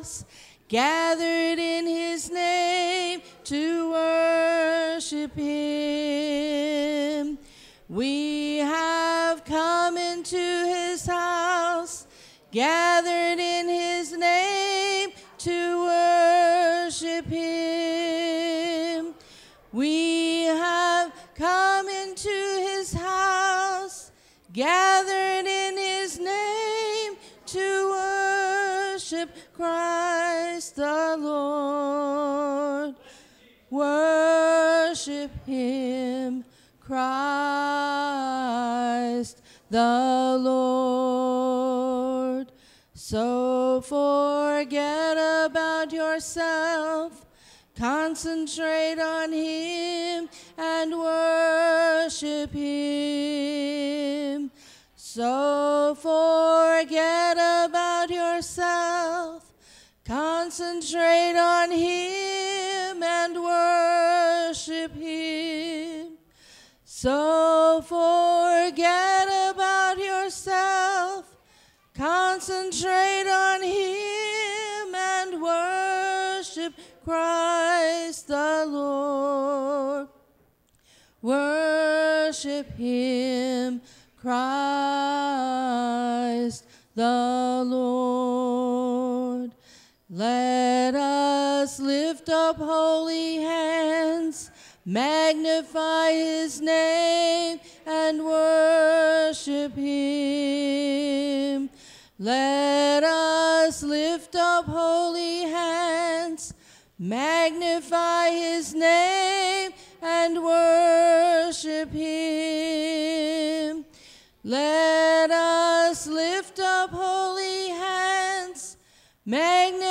house, gathered in his name to worship him. We have come into his house, gathered in his Christ the Lord. Worship him, Christ the Lord. So forget about yourself, concentrate on him and worship him. So forget about yourself, concentrate on him and worship him. So forget about yourself, concentrate on him and worship Christ the Lord. Worship him, Christ the Lord. Let us lift up holy hands, magnify his name, and worship him. Let us lift up holy hands, magnify his name, and worship him. Let us lift up holy hands, magnify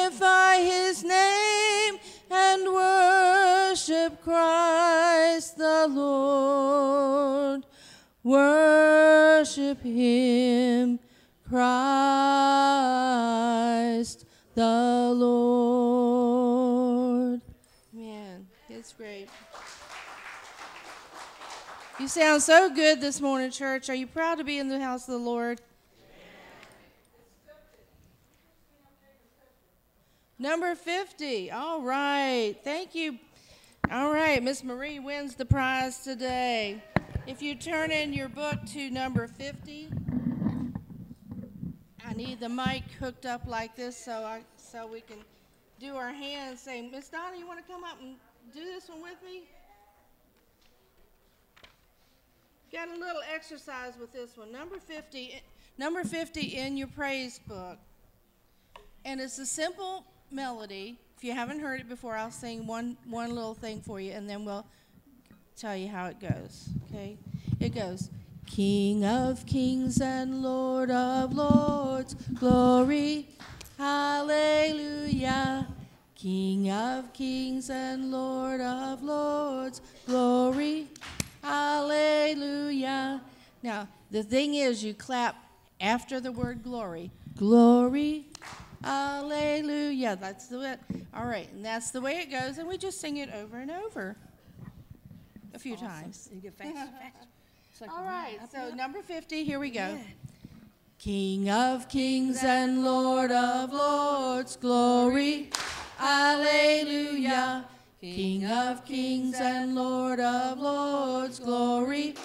Christ the Lord. Worship him, Christ the Lord. Man, it's great. You sound so good this morning, church. Are you proud to be in the house of the Lord? Number 50. All right. Thank you. All right. Miss Marie wins the prize today. If you turn in your book to number 50, I need the mic hooked up like this so I so we can do our hands saying, Miss Donna, you want to come up and do this one with me? Got a little exercise with this one. Number 50, number 50 in your praise book. And it's a simple melody. If you haven't heard it before, I'll sing one, one little thing for you and then we'll tell you how it goes. Okay? It goes King of kings and Lord of lords, glory, hallelujah. King of kings and Lord of lords, glory, hallelujah. Now, the thing is, you clap after the word glory. Glory, hallelujah. That's the way, all right, and that's the way it goes, and we just sing it over and over a few times. You get faster. Like All right, so number 50, here we go. Yeah. King of kings and Lord of lords, glory, hallelujah. King of kings and Lord of lords, glory,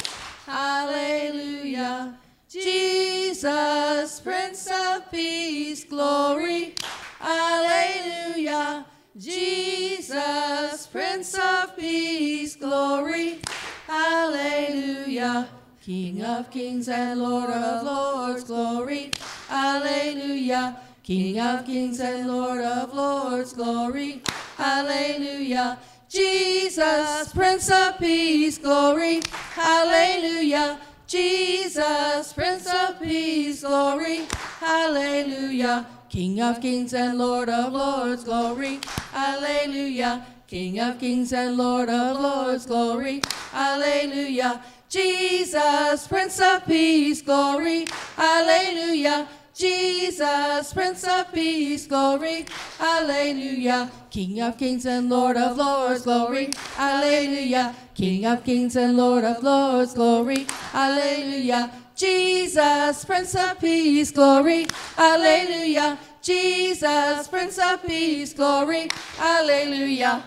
hallelujah. Jesus, Prince of Peace, glory, hallelujah. Jesus, Prince of Peace, glory, hallelujah. King of kings and Lord of lords, glory, hallelujah. King of kings and Lord of lords, glory, hallelujah. Jesus, Prince of Peace, glory, hallelujah. Jesus, Prince of Peace, glory, hallelujah. King of kings and Lord of lords, glory, hallelujah. King of kings and Lord of lords, glory, hallelujah. Jesus, Prince of Peace, glory, hallelujah. Jesus, Prince of Peace, glory, hallelujah. King of kings and Lord of lords, glory, hallelujah. King of kings and Lord of lords, glory, hallelujah. Jesus, Prince of Peace, glory, hallelujah. Jesus, Prince of Peace, glory, hallelujah.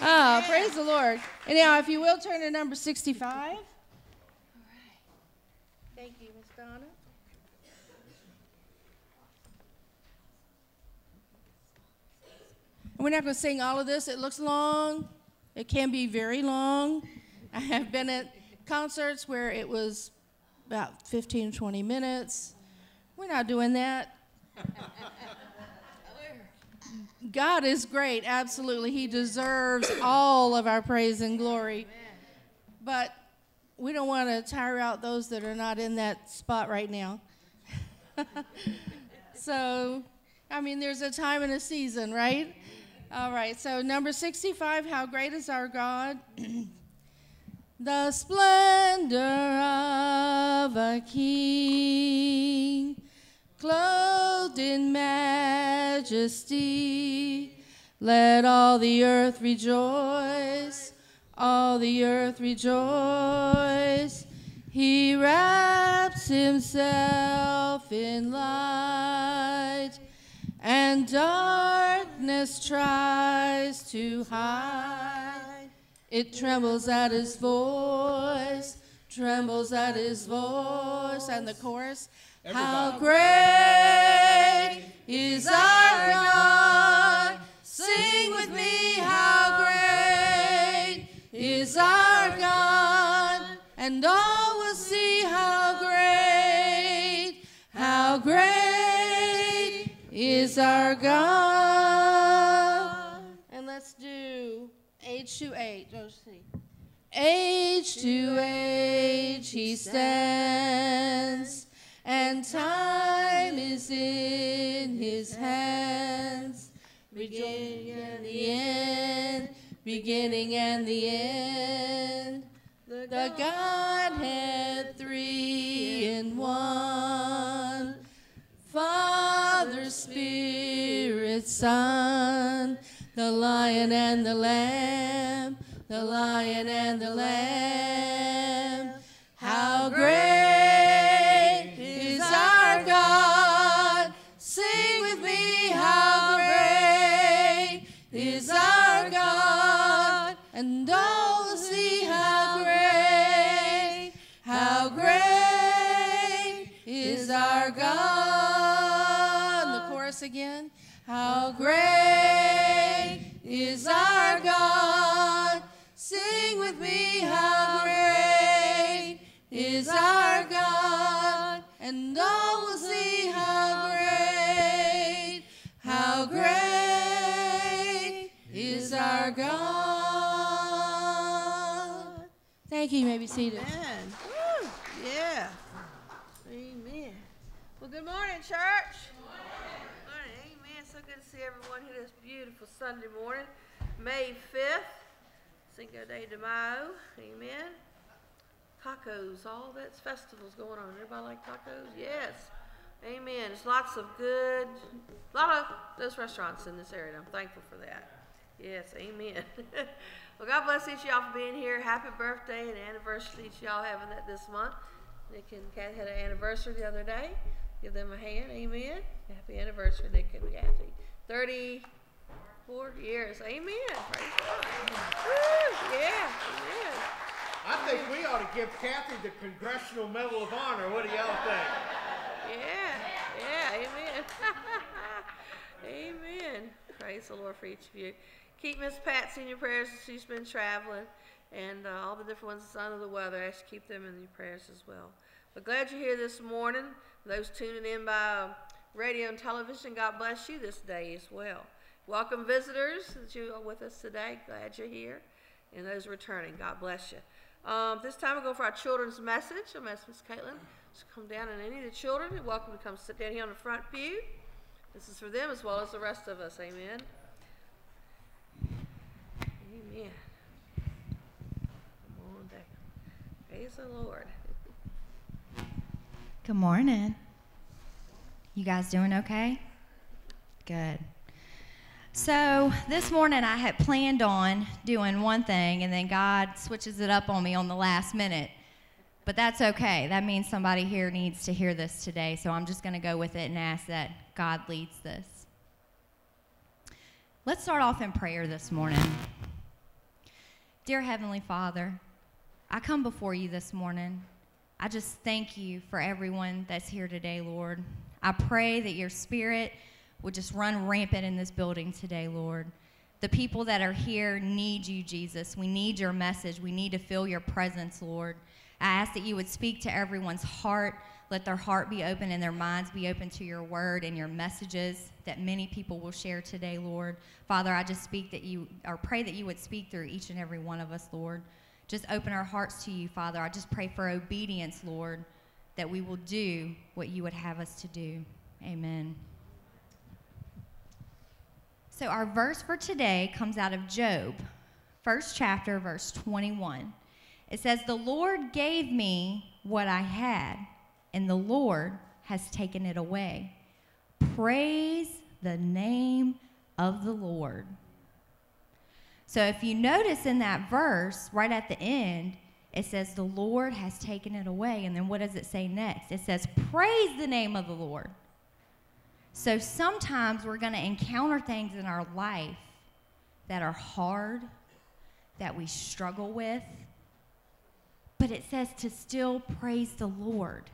Ah, praise the Lord. And now, if you will, turn to number 65. Thank you, Miss Donna. We're not going to sing all of this. It looks long. It can be very long. I have been at concerts where it was about 15 20 minutes. We're not doing that. God is great, absolutely. He deserves all of our praise and glory. But we don't want to tire out those that are not in that spot right now. so, I mean, there's a time and a season, right? All right, so number 65 How Great is Our God? the splendor of a king clothed in majesty. Let all the earth rejoice, all the earth rejoice. He wraps himself in light, and darkness tries to hide. It trembles at his voice, trembles at his voice. And the chorus. How great is our God? Sing with me, how great is our God? And all will see how is our God. And let's do age to age. Let's see. Age to age he stands and time is in his hands. Beginning and the end, beginning and the end. The Godhead three in one. Father, Spirit, Son, the Lion and the Lamb, the Lion and the Lamb. How great is our God! Sing with me, how great is our God! And all see how great, how great is our God. How great is our God! Sing with me, how great is our God, and all will see how great, how great is our God. Thank you. You may be seated. Amen. Yeah. Amen. Well, good morning, church. Good to see everyone here this beautiful Sunday morning, May 5th, Cinco de Mayo. Amen. Tacos, all that's festivals going on. Everybody like tacos? Yes. Amen. There's lots of good, a lot of those restaurants in this area. I'm thankful for that. Yes, amen. well, God bless each y'all for being here. Happy birthday and anniversary to y'all having that this month. Nick and Kathy had an anniversary the other day. Give them a hand. Amen. Happy anniversary, Nick and Kathy. 34 years. Amen. Praise God. Woo, yeah. Amen. I think we ought to give Kathy the Congressional Medal of Honor. What do y'all think? Yeah, yeah, amen. amen. Praise the Lord for each of you. Keep Miss Patsy in your prayers as she's been traveling, and uh, all the different ones that's under the weather. I you keep them in your prayers as well. But glad you're here this morning. Those tuning in by radio and television, God bless you this day as well. Welcome visitors that you are with us today. Glad you're here. And those returning, God bless you. Um, this time we'll go for our children's message. I'm asking Miss Caitlin to come down, and any of the children are welcome to come sit down here on the front pew. This is for them as well as the rest of us. Amen. Amen. Come on down. Praise the Lord. Good morning. You guys doing okay? Good. So, this morning I had planned on doing one thing, and then God switches it up on me on the last minute. But that's okay. That means somebody here needs to hear this today. So I'm just going to go with it and ask that God leads this. Let's start off in prayer this morning. Dear Heavenly Father, I come before you this morning. I just thank you for everyone that's here today, Lord. I pray that your spirit would just run rampant in this building today, Lord. The people that are here need you, Jesus. We need your message. We need to feel your presence, Lord. I ask that you would speak to everyone's heart. Let their heart be open and their minds be open to your word and your messages that many people will share today, Lord. Father, I just speak that you, or pray that you would speak through each and every one of us, Lord. Just open our hearts to you, Father. I just pray for obedience, Lord, that we will do what you would have us to do. Amen. So, our verse for today comes out of Job, first chapter, verse 21. It says, The Lord gave me what I had, and the Lord has taken it away. Praise the name of the Lord. So if you notice in that verse, right at the end, it says, The Lord has taken it away. And then what does it say next? It says, Praise the name of the Lord. So sometimes we're going to encounter things in our life that are hard, that we struggle with, but it says to still praise the Lord.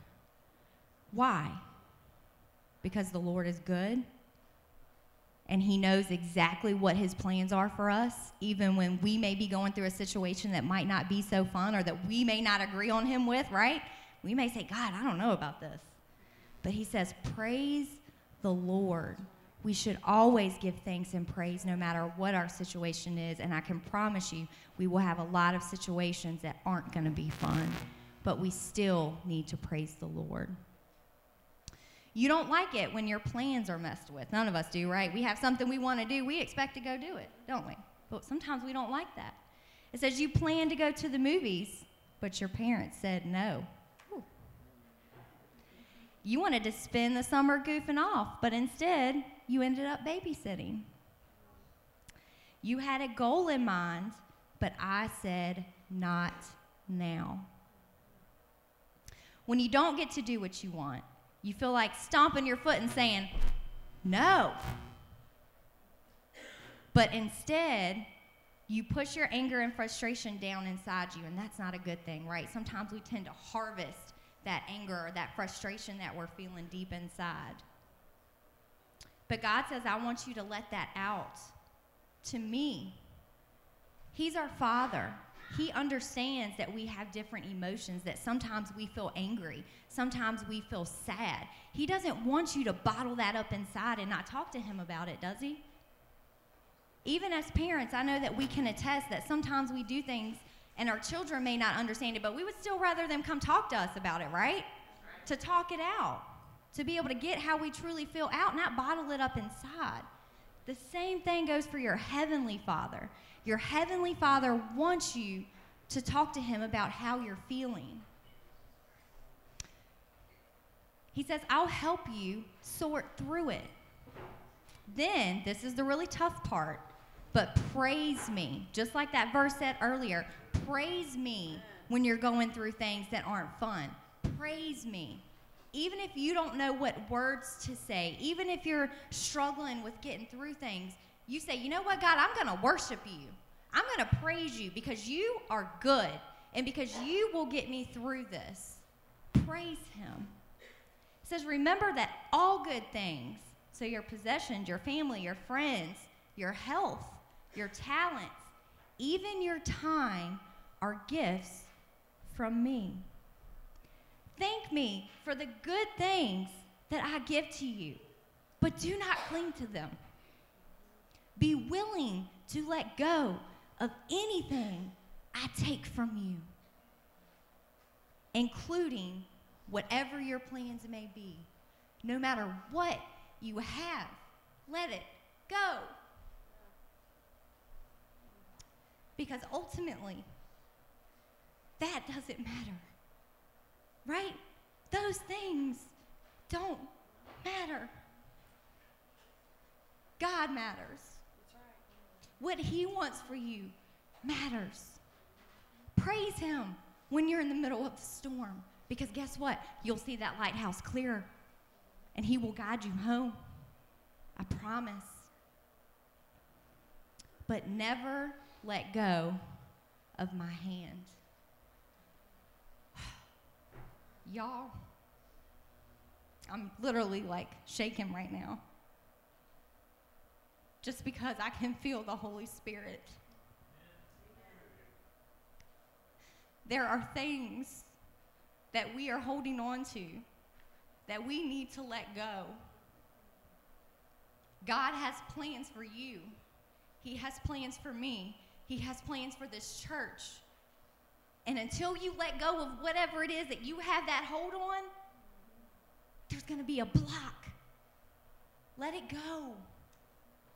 Why? Because the Lord is good and He knows exactly what His plans are for us, even when we may be going through a situation that might not be so fun or that we may not agree on Him with, right? We may say, God, I don't know about this. But He says, Praise the Lord. We should always give thanks and praise no matter what our situation is. And I can promise you, we will have a lot of situations that aren't going to be fun, but we still need to praise the Lord. You don't like it when your plans are messed with. None of us do, right? We have something we want to do, we expect to go do it, don't we? But sometimes we don't like that. It says you plan to go to the movies, but your parents said no. You wanted to spend the summer goofing off, but instead you ended up babysitting. You had a goal in mind, but I said, not now. When you don't get to do what you want, you feel like stomping your foot and saying, no. But instead, you push your anger and frustration down inside you, and that's not a good thing, right? Sometimes we tend to harvest that anger or that frustration that we're feeling deep inside. But God says, I want you to let that out to me. He's our Father. He understands that we have different emotions, that sometimes we feel angry, sometimes we feel sad. He doesn't want you to bottle that up inside and not talk to Him about it, does He? Even as parents, I know that we can attest that sometimes we do things and our children may not understand it, but we would still rather them come talk to us about it, right? right. To talk it out, to be able to get how we truly feel out, not bottle it up inside. The same thing goes for your heavenly Father. Your heavenly Father wants you to talk to him about how you're feeling. He says, I'll help you sort through it. Then, this is the really tough part, but praise me. Just like that verse said earlier, praise me when you're going through things that aren't fun. Praise me. Even if you don't know what words to say, even if you're struggling with getting through things, you say, you know what, God, I'm going to worship you. I'm going to praise you because you are good and because you will get me through this. Praise Him. Says, remember that all good things, so your possessions, your family, your friends, your health, your talents, even your time are gifts from me. Thank me for the good things that I give to you, but do not cling to them. Be willing to let go of anything I take from you, including whatever your plans may be. No matter what you have, let it go. Because ultimately, that doesn't matter. Right? Those things don't matter. God matters. What He wants for you matters. Praise Him. when you're in the middle of the storm. Because guess what? You'll see that lighthouse clearer, and He will guide you home. I promise. But never let go of my hand. Y'all, I'm literally like shaking right now. Just because I can feel the Holy Spirit. There are things that we are holding on to that we need to let go. God has plans for you, He has plans for me, He has plans for this church. And until you let go of whatever it is that you have that hold on, there's going to be a block. Let it go.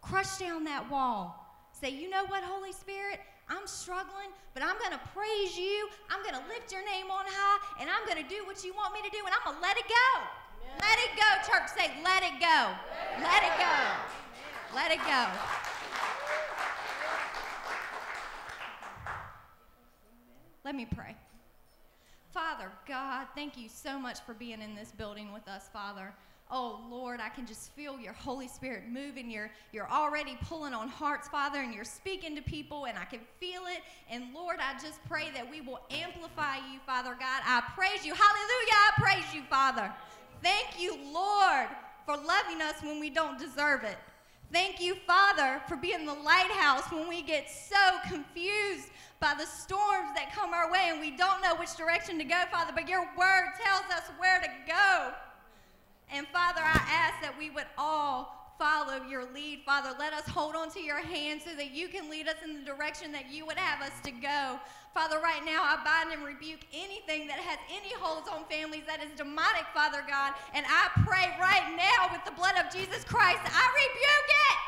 Crush down that wall. Say, you know what, Holy Spirit? I'm struggling, but I'm going to praise you. I'm going to lift your name on high, and I'm going to do what you want me to do, and I'm going to let it go. Let it go, church. Say, let it go. Let it go. Let it go. Let me pray. Father God, thank you so much for being in this building with us, Father. Oh Lord, I can just feel your Holy Spirit moving. You're, you're already pulling on hearts, Father, and you're speaking to people, and I can feel it. And Lord, I just pray that we will amplify you, Father God. I praise you. Hallelujah. I praise you, Father. Thank you, Lord, for loving us when we don't deserve it. Thank you, Father, for being the lighthouse when we get so confused by the storms that come our way and we don't know which direction to go, Father, but your word tells us where to go. And Father, I ask that we would all follow your lead. Father, let us hold on to your hand so that you can lead us in the direction that you would have us to go. Father, right now I bind and rebuke anything that has any holds on families that is demonic, Father God. And I pray right now with the blood of Jesus Christ, I rebuke it.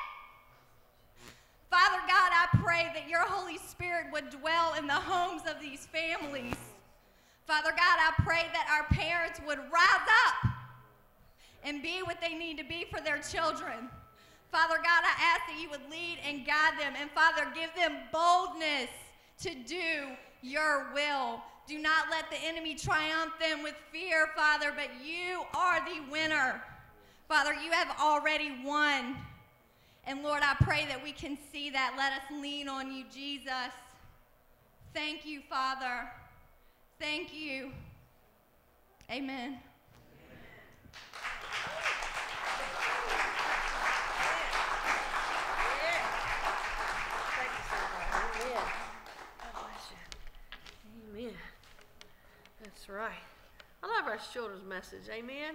Father God, I pray that your Holy Spirit would dwell in the homes of these families. Father God, I pray that our parents would rise up and be what they need to be for their children. Father God, I ask that you would lead and guide them. And Father, give them boldness to do your will. Do not let the enemy triumph them with fear, Father, but you are the winner. Father, you have already won. And Lord, I pray that we can see that. Let us lean on you, Jesus. Thank you, Father. Thank you. Amen. Thank you so much. Amen. Amen. That's right. I love our children's message. Amen.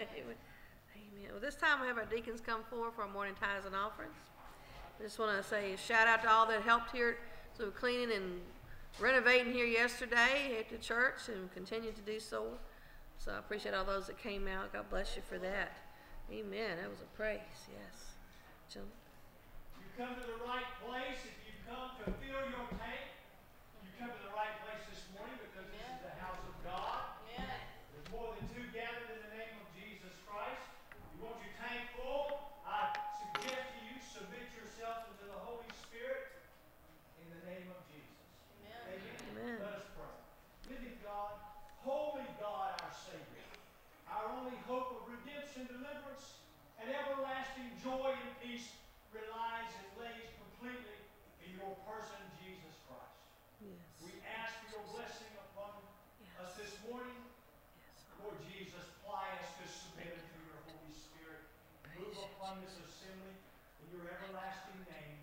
Amen. Well, this time we have our deacons come forward for our morning tithes and offerings. I just want to say a shout out to all that helped here, so cleaning and renovating here yesterday at the church and continue to do so. So I appreciate all those that came out. God bless you for that. Amen. That was a praise. Yes. Gentlemen. You come to the right place if you come to fill your tank. You come to the right place this morning because this is the house of God. There's more than two gathered in the name of Jesus Christ. You want your tank full? I suggest to you submit yourself into the Holy Spirit in the name of Jesus. Amen. Amen. Let us pray. Living God, holy God, our Savior, our only hope of redemption, deliverance, and everlasting joy and peace relies and lays completely in your person, Jesus Christ. Yes. We ask for your blessing upon us this morning. Yes. Lord Jesus, ply us to submit to your Holy Spirit. Move upon this assembly in your everlasting name.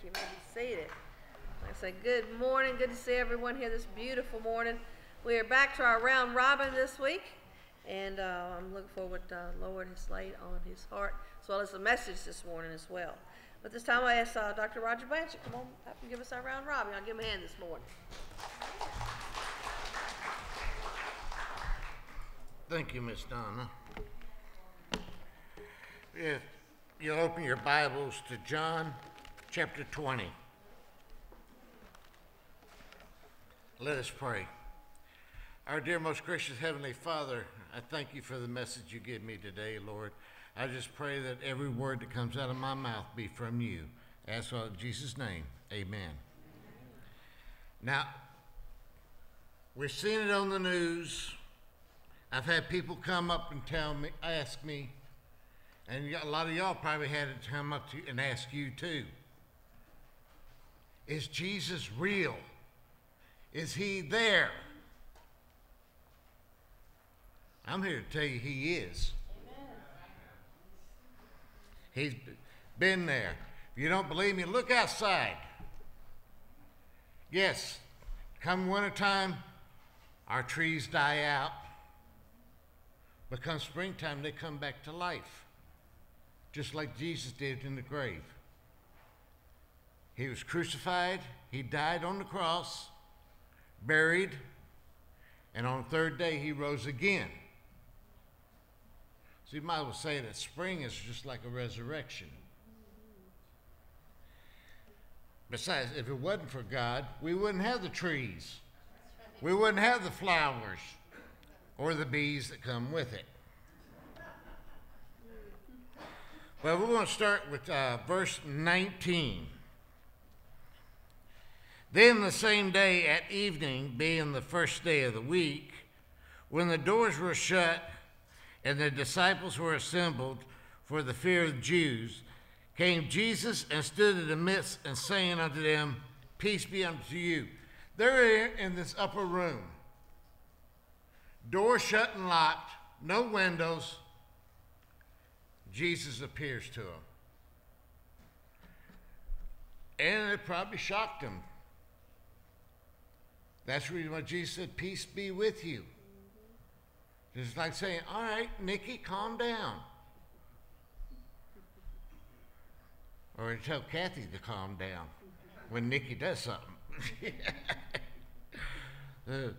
Thank you. May be seated. I say, good morning. Good to see everyone here this beautiful morning. We are back to our round robin this week, and uh, I'm looking forward to uh, Lord has laid on his heart, as well as the message this morning as well. But this time I ask uh, Dr. Roger Blanchard, come on up and give us our round robin. I'll give him a hand this morning. Thank you, Miss Donna. If you'll open your Bibles to John chapter 20. Let us pray. Our dear, most gracious Heavenly Father, I thank you for the message you give me today, Lord. I just pray that every word that comes out of my mouth be from you. Ask all in Jesus' name. Amen. Now, we're seeing it on the news. I've had people come up and tell me, ask me, and a lot of y'all probably had it come up to and ask you too. Is Jesus real? Is he there? I'm here to tell you he is. He's been there. If you don't believe me, look outside. Yes, come wintertime, our trees die out. But come springtime, they come back to life, just like Jesus did in the grave. He was crucified, he died on the cross, buried, and on the third day he rose again. So you might as well say that spring is just like a resurrection. Besides, if it wasn't for God, we wouldn't have the trees. We wouldn't have the flowers or the bees that come with it. Well, we're going to start with uh, verse 19. Then the same day at evening, being the first day of the week, when the doors were shut and the disciples were assembled for the fear of the Jews, came Jesus and stood in the midst and saying unto them, Peace be unto you. They're in this upper room, door shut and locked, no windows. Jesus appears to them. And it probably shocked them. That's reason why Jesus said, Peace be with you. It's like saying, All right, Nikki, calm down. Or tell Kathy to calm down when Nikki does something. uh,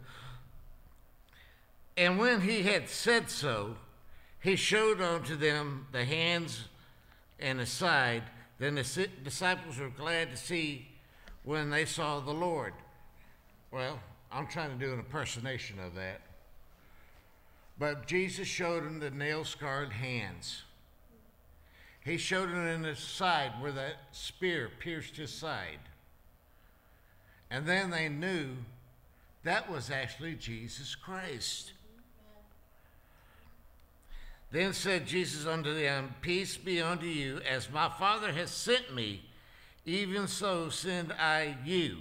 and when he had said so, he showed unto them the hands and the side. Then the disciples were glad to see when they saw the Lord. Well, I'm trying to do an impersonation of that. But Jesus showed them the nail scarred hands. He showed them in the side where that spear pierced his side. And then they knew that was actually Jesus Christ. Then said Jesus unto them, Peace be unto you, as my Father has sent me, even so send I you.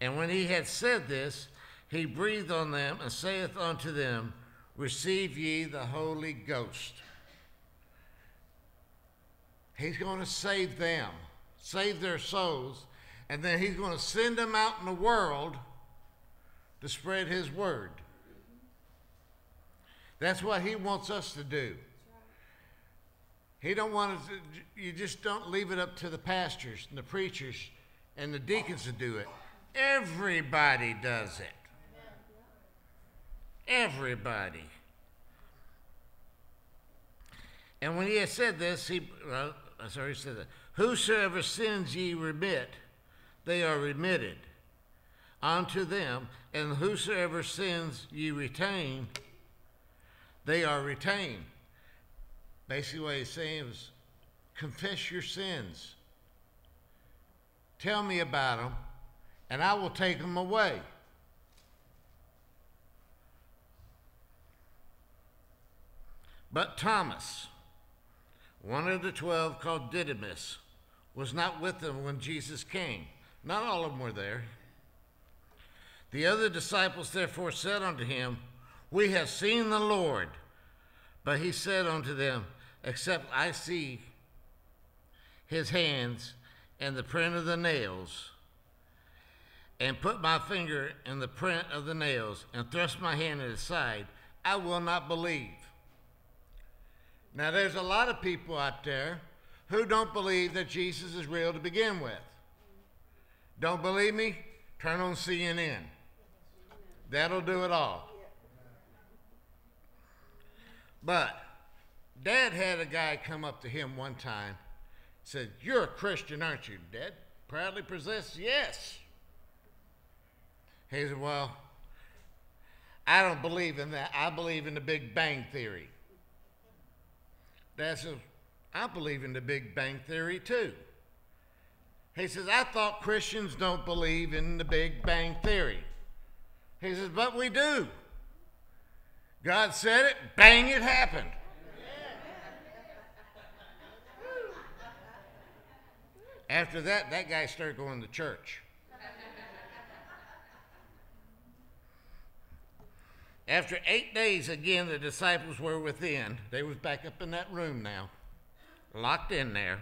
And when he had said this, he breathed on them and saith unto them, Receive ye the Holy Ghost. He's going to save them, save their souls, and then he's going to send them out in the world to spread his word. That's what he wants us to do. He don't want us to, you just don't leave it up to the pastors and the preachers and the deacons to do it. Everybody does it. Everybody. And when he had said this, he, well, sorry, he said that. Whosoever sins ye remit, they are remitted unto them, and whosoever sins ye retain, they are retained. Basically, what he's saying is confess your sins. Tell me about them, and I will take them away. But Thomas, one of the twelve called Didymus, was not with them when Jesus came. Not all of them were there. The other disciples therefore said unto him, We have seen the Lord. But he said unto them, Except I see his hands and the print of the nails, and put my finger in the print of the nails, and thrust my hand in his side, I will not believe. Now, there's a lot of people out there who don't believe that Jesus is real to begin with. Don't believe me? Turn on CNN. That'll do it all. But Dad had a guy come up to him one time, said, You're a Christian, aren't you, Dad? Proudly possessed? Yes. He said, Well, I don't believe in that. I believe in the Big Bang Theory. Dad says, I believe in the Big Bang Theory too. He says, I thought Christians don't believe in the Big Bang Theory. He says, but we do. God said it, bang, it happened. After that, that guy started going to church. After eight days, again, the disciples were within. They was back up in that room now, locked in there.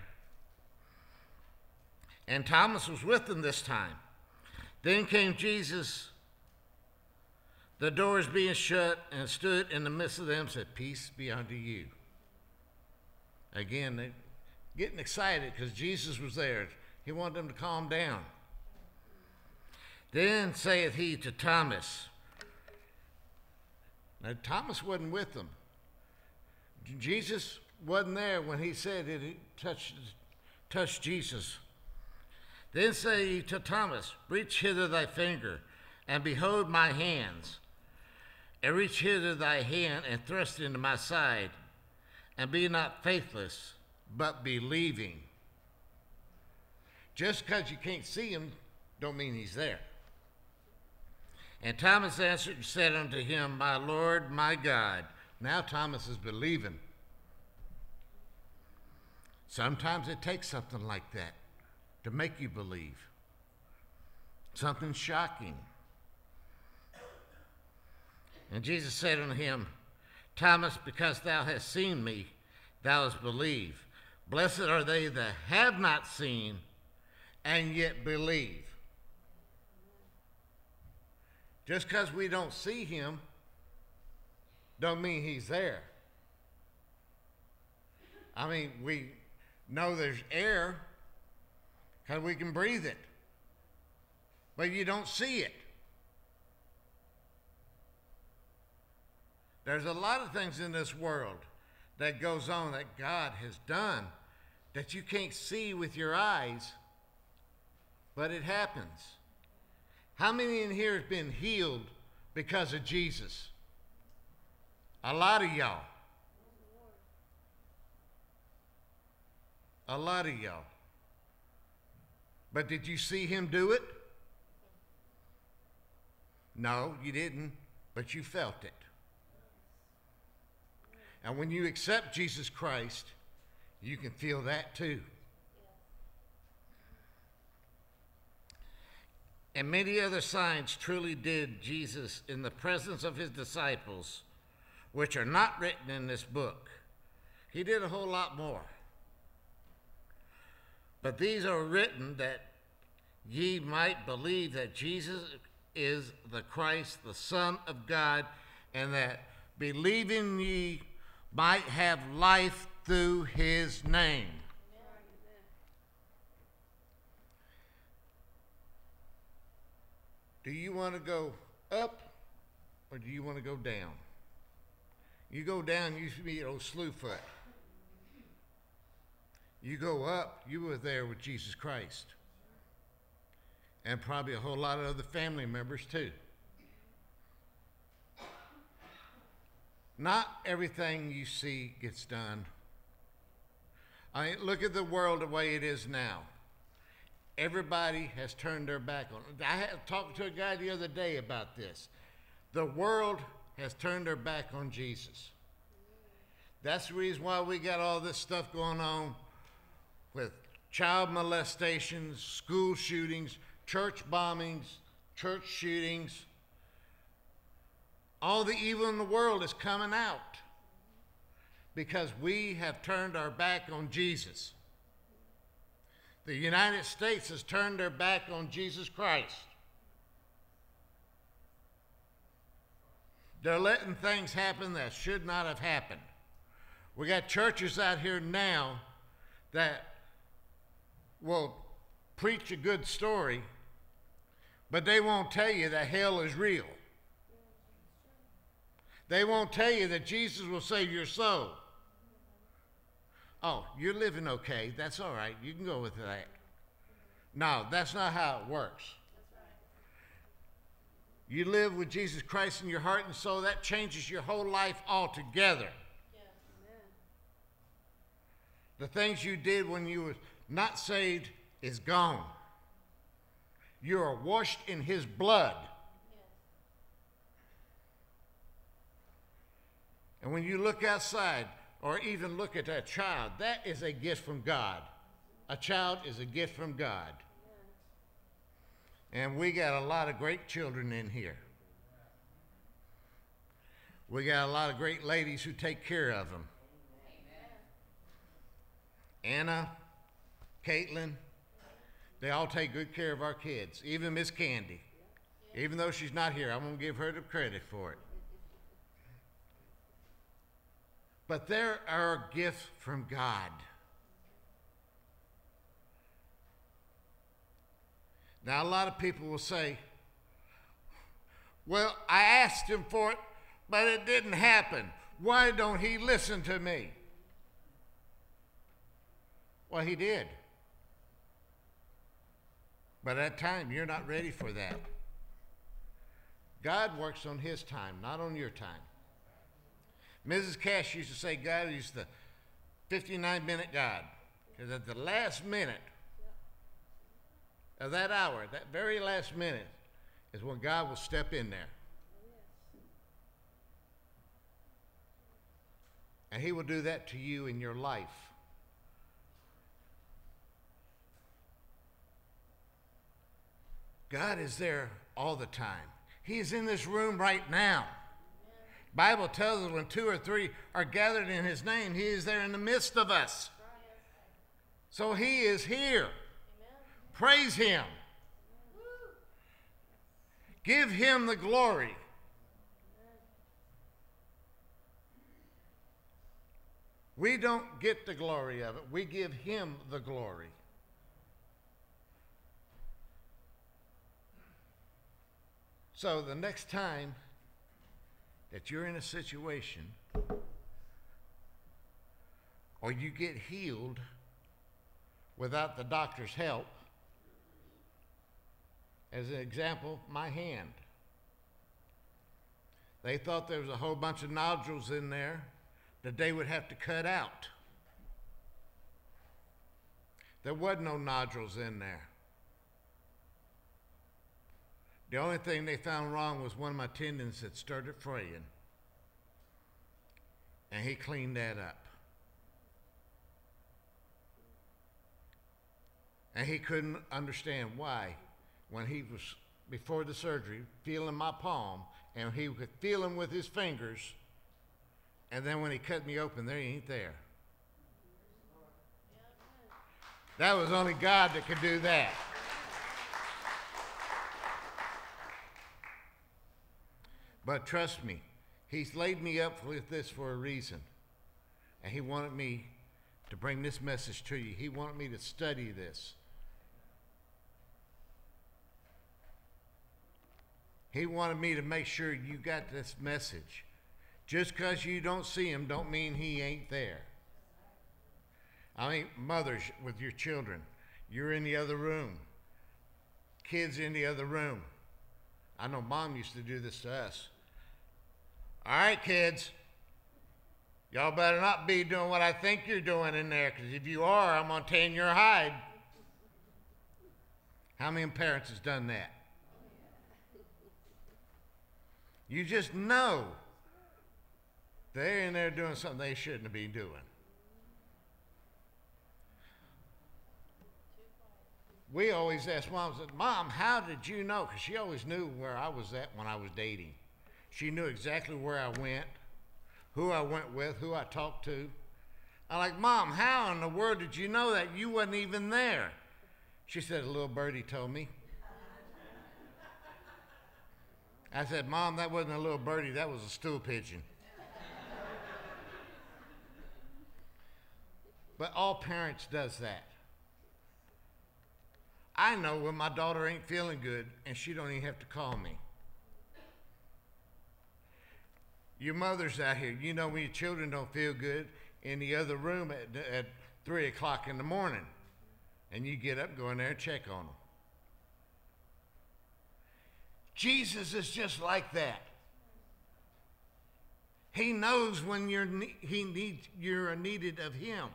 And Thomas was with them this time. Then came Jesus, the doors being shut, and stood in the midst of them, said, Peace be unto you. Again, they getting excited because Jesus was there. He wanted them to calm down. Then saith he to Thomas, now, Thomas wasn't with them. Jesus wasn't there when he said it he touched, touched Jesus. Then say ye to Thomas, Reach hither thy finger, and behold my hands. And reach hither thy hand, and thrust into my side. And be not faithless, but believing. Just because you can't see him, don't mean he's there. And Thomas answered and said unto him, My Lord, my God. Now Thomas is believing. Sometimes it takes something like that to make you believe. Something shocking. And Jesus said unto him, Thomas, because thou hast seen me, thou hast believed. Blessed are they that have not seen and yet believe. Just because we don't see him don't mean he's there. I mean, we know there's air because we can breathe it. But you don't see it. There's a lot of things in this world that goes on that God has done that you can't see with your eyes, but it happens. How many in here have been healed because of Jesus? A lot of y'all. A lot of y'all. But did you see him do it? No, you didn't, but you felt it. And when you accept Jesus Christ, you can feel that too. And many other signs truly did Jesus in the presence of his disciples, which are not written in this book. He did a whole lot more. But these are written that ye might believe that Jesus is the Christ, the Son of God, and that believing ye might have life through his name. Do you want to go up or do you want to go down? You go down, you should be old Slewfoot. You go up, you were there with Jesus Christ. And probably a whole lot of other family members too. Not everything you see gets done. I mean, look at the world the way it is now. Everybody has turned their back on. I had talked to a guy the other day about this. The world has turned their back on Jesus. That's the reason why we got all this stuff going on with child molestations, school shootings, church bombings, church shootings. All the evil in the world is coming out because we have turned our back on Jesus. The United States has turned their back on Jesus Christ. They're letting things happen that should not have happened. We got churches out here now that will preach a good story, but they won't tell you that hell is real. They won't tell you that Jesus will save your soul. Oh, you're living okay. That's all right. You can go with that. No, that's not how it works. You live with Jesus Christ in your heart and soul, that changes your whole life altogether. The things you did when you were not saved is gone. You are washed in his blood. And when you look outside or even look at that child, that is a gift from God. A child is a gift from God. And we got a lot of great children in here. We got a lot of great ladies who take care of them. Anna, Caitlin, they all take good care of our kids, even Miss Candy. Even though she's not here, I'm going to give her the credit for it. But they're our gift from God. Now, a lot of people will say, Well, I asked him for it, but it didn't happen. Why don't he listen to me? Well, he did. But at time, you're not ready for that. God works on his time, not on your time. Mrs. Cash used to say God is the 59 minute God. Because at the last minute of that hour, that very last minute, is when God will step in there. And He will do that to you in your life. God is there all the time. He is in this room right now. Bible tells us when two or three are gathered in his name, he is there in the midst of us. So he is here. Praise him. Give him the glory. We don't get the glory of it. We give him the glory. So the next time that you're in a situation or you get healed without the doctor's help, as an example, my hand. They thought there was a whole bunch of nodules in there that they would have to cut out. There wasn't no nodules in there. The only thing they found wrong was one of my tendons had started fraying. And he cleaned that up. And he couldn't understand why, when he was before the surgery, feeling my palm, and he could feel him with his fingers, and then when he cut me open, there he ain't there. That was only God that could do that. But trust me, He's laid me up with this for a reason. And He wanted me to bring this message to you. He wanted me to study this. He wanted me to make sure you got this message. Just because you don't see him don't mean he ain't there. I mean, mothers with your children, you're in the other room. Kids in the other room. I know mom used to do this to us. All right, kids. Y'all better not be doing what I think you're doing in there, because if you are, I'm going to tan your hide. How many parents has done that? You just know they're in there doing something they shouldn't be doing. We always ask mom, Mom, how did you know? Because she always knew where I was at when I was dating. She knew exactly where I went, who I went with, who I talked to. I'm like, Mom, how in the world did you know that? You wasn't even there. She said, A little birdie told me. I said, Mom, that wasn't a little birdie, that was a stool pigeon. but all parents does that. I know when my daughter ain't feeling good and she don't even have to call me. Your mother's out here. You know when your children don't feel good in the other room at, at 3 o'clock in the morning. And you get up, go in there and check on them. Jesus is just like that. He knows when you're, he needs, you're needed of Him.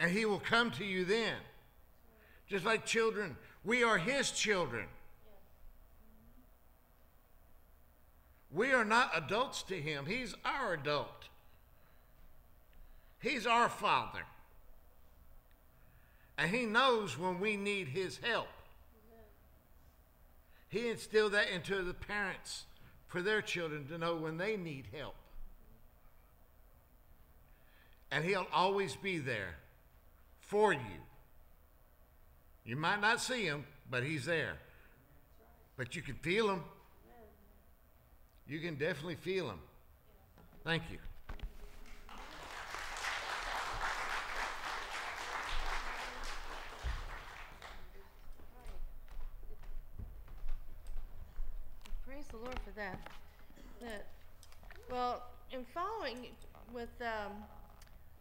And He will come to you then. Just like children, we are His children. We are not adults to Him, He's our adult. He's our Father. And He knows when we need His help. He instilled that into the parents for their children to know when they need help. And He'll always be there for you. You might not see Him, but He's there. But you can feel Him. You can definitely feel them. Thank you. Praise the Lord for that. That, well, in following with um,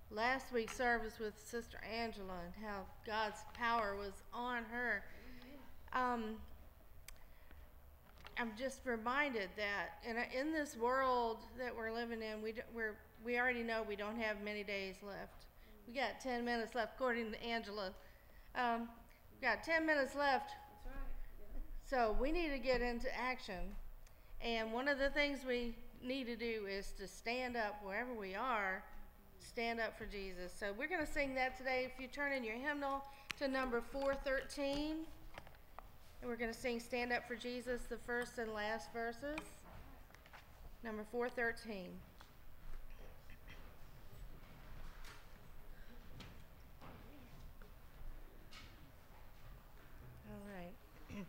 last week's service with Sister Angela and how God's power was on her, um, I'm just reminded that in, a, in this world that we're living in, we, we're, we already know we don't have many days left. We got 10 minutes left, according to Angela. Um, we got 10 minutes left. So we need to get into action. And one of the things we need to do is to stand up wherever we are, stand up for Jesus. So we're going to sing that today. If you turn in your hymnal to number 413, and we're going to sing Stand Up for Jesus, the first and last verses. Number 413. All right.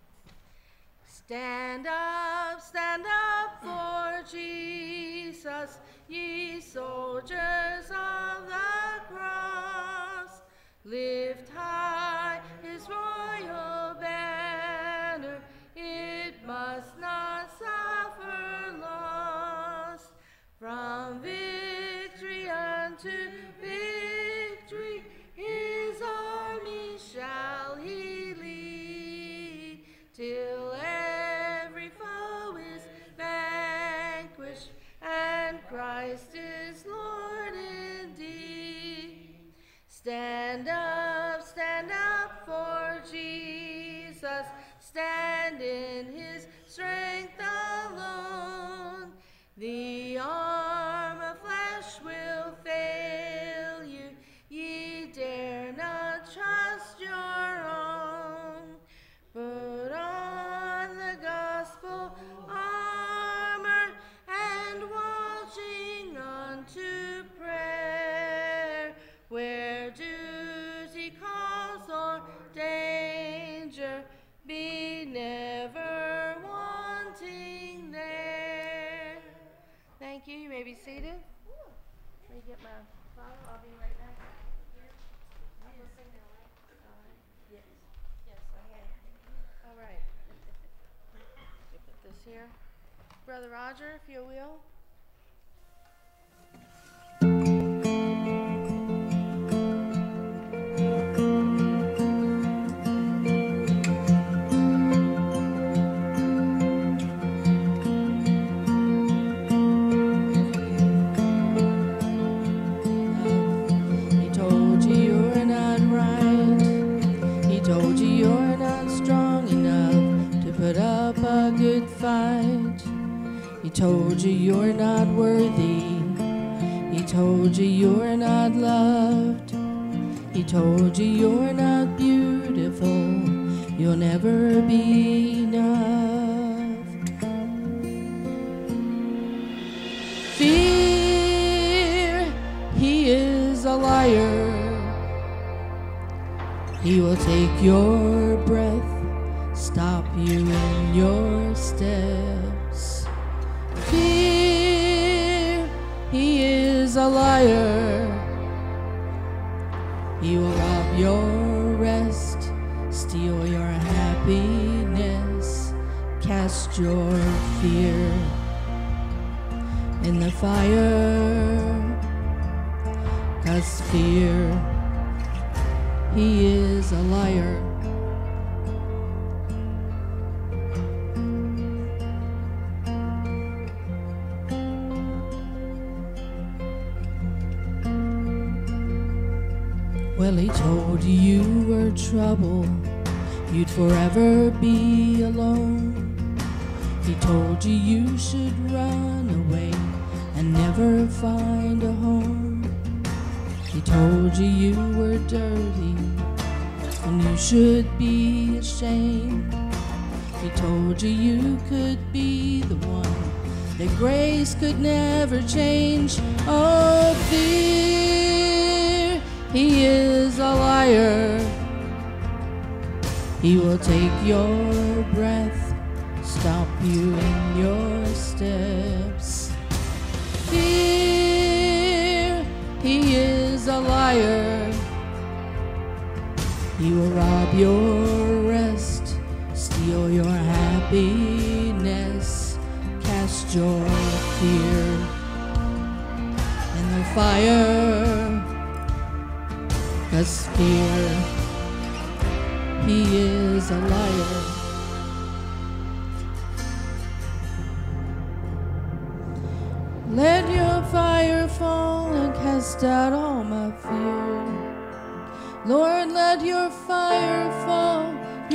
Stand up, stand up for Jesus, ye soldiers of the cross. Lift high his royal Stand All right. Put this here. Brother Roger, if you will. Told you you're not worthy. He told you you're not loved. He told you you're not beautiful. You'll never be enough. Fear, he is a liar. He will take your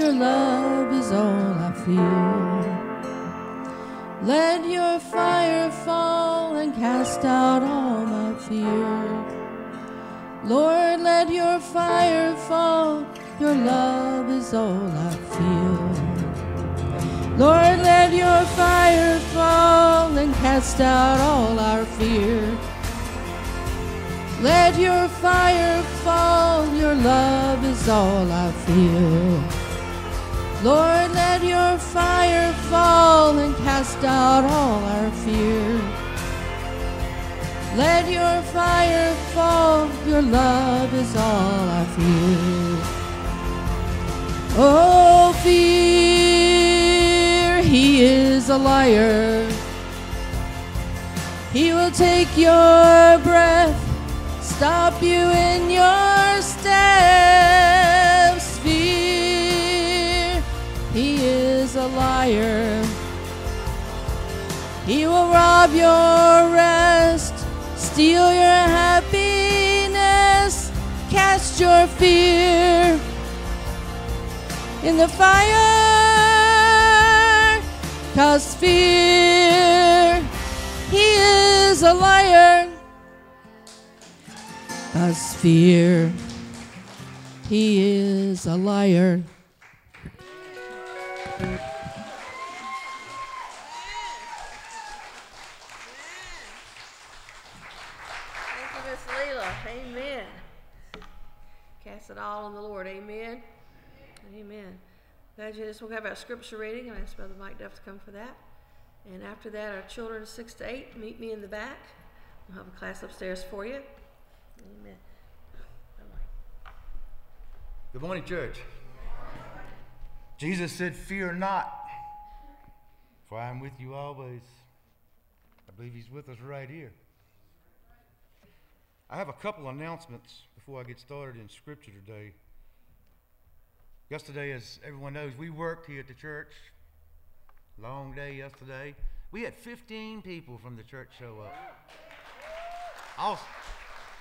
Your love is all I feel. Let your fire fall and cast out all my fear. Lord, let your fire fall. Your love is all I feel. Lord, let your fire fall and cast out all our fear. Let your fire fall, your love is all I feel. Lord, let your fire fall and cast out all our fear. Let your fire fall, your love is all I feel. Oh, fear, he is a liar. He will take your breath, stop you in your steps. He will rob your rest, steal your happiness, cast your fear in the fire. Cause fear, he is a liar. Cause fear, he is a liar. Thank you, Miss Lela. Amen. It all on the Lord. Amen. Amen. Evangelist, we'll have our scripture reading, and I ask Brother Mike Duff to come for that. And after that, our children six to eight, meet me in the back. We'll have a class upstairs for you. Amen. Good morning, church. Jesus said, Fear not, for I am with you always. I believe He's with us right here. I have a couple announcements before I get started in Scripture today. Yesterday, as everyone knows, we worked here at the church. Long day yesterday. We had 15 people from the church show up. Awesome.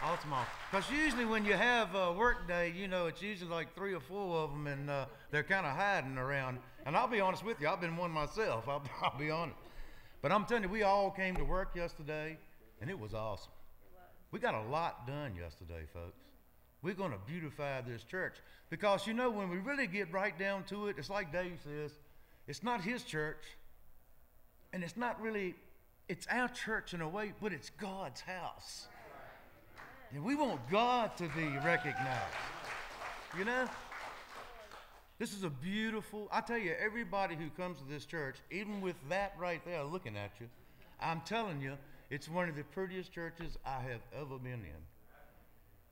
Awesome. Because usually when you have a work day, you know, it's usually like three or four of them, and uh, they're kind of hiding around. And I'll be honest with you, I've been one myself. I'll, I'll be honest. But I'm telling you, we all came to work yesterday, and it was awesome. We got a lot done yesterday, folks. We're going to beautify this church because you know when we really get right down to it, it's like Dave says, it's not his church, and it's not really, it's our church in a way, but it's God's house. And we want God to be recognized. You know? This is a beautiful, I tell you, everybody who comes to this church, even with that right there looking at you, I'm telling you, it's one of the prettiest churches I have ever been in.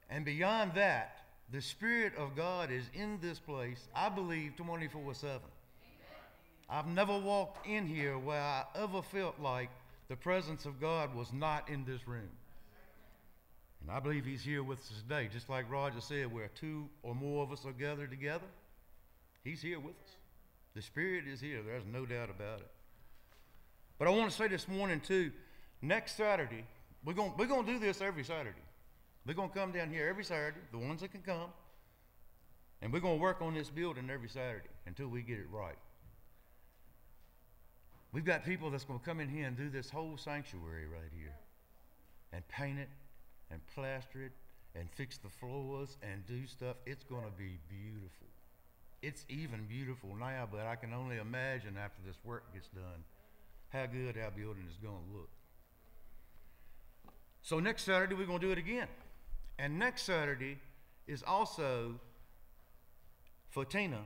And beyond that, the Spirit of God is in this place, I believe, 24 7. I've never walked in here where I ever felt like the presence of God was not in this room. And I believe He's here with us today. Just like Roger said, where two or more of us are gathered together, He's here with us. The Spirit is here. There's no doubt about it. But I want to say this morning, too, next Saturday, we're going we're gonna do this every Saturday. We're going to come down here every Saturday, the ones that can come, and we're going to work on this building every Saturday until we get it right. We've got people that's going to come in here and do this whole sanctuary right here and paint it and plaster it and fix the floors and do stuff. It's going to be beautiful. It's even beautiful now, but I can only imagine after this work gets done how good our building is going to look. So next Saturday, we're going to do it again. And next Saturday is also for Tina.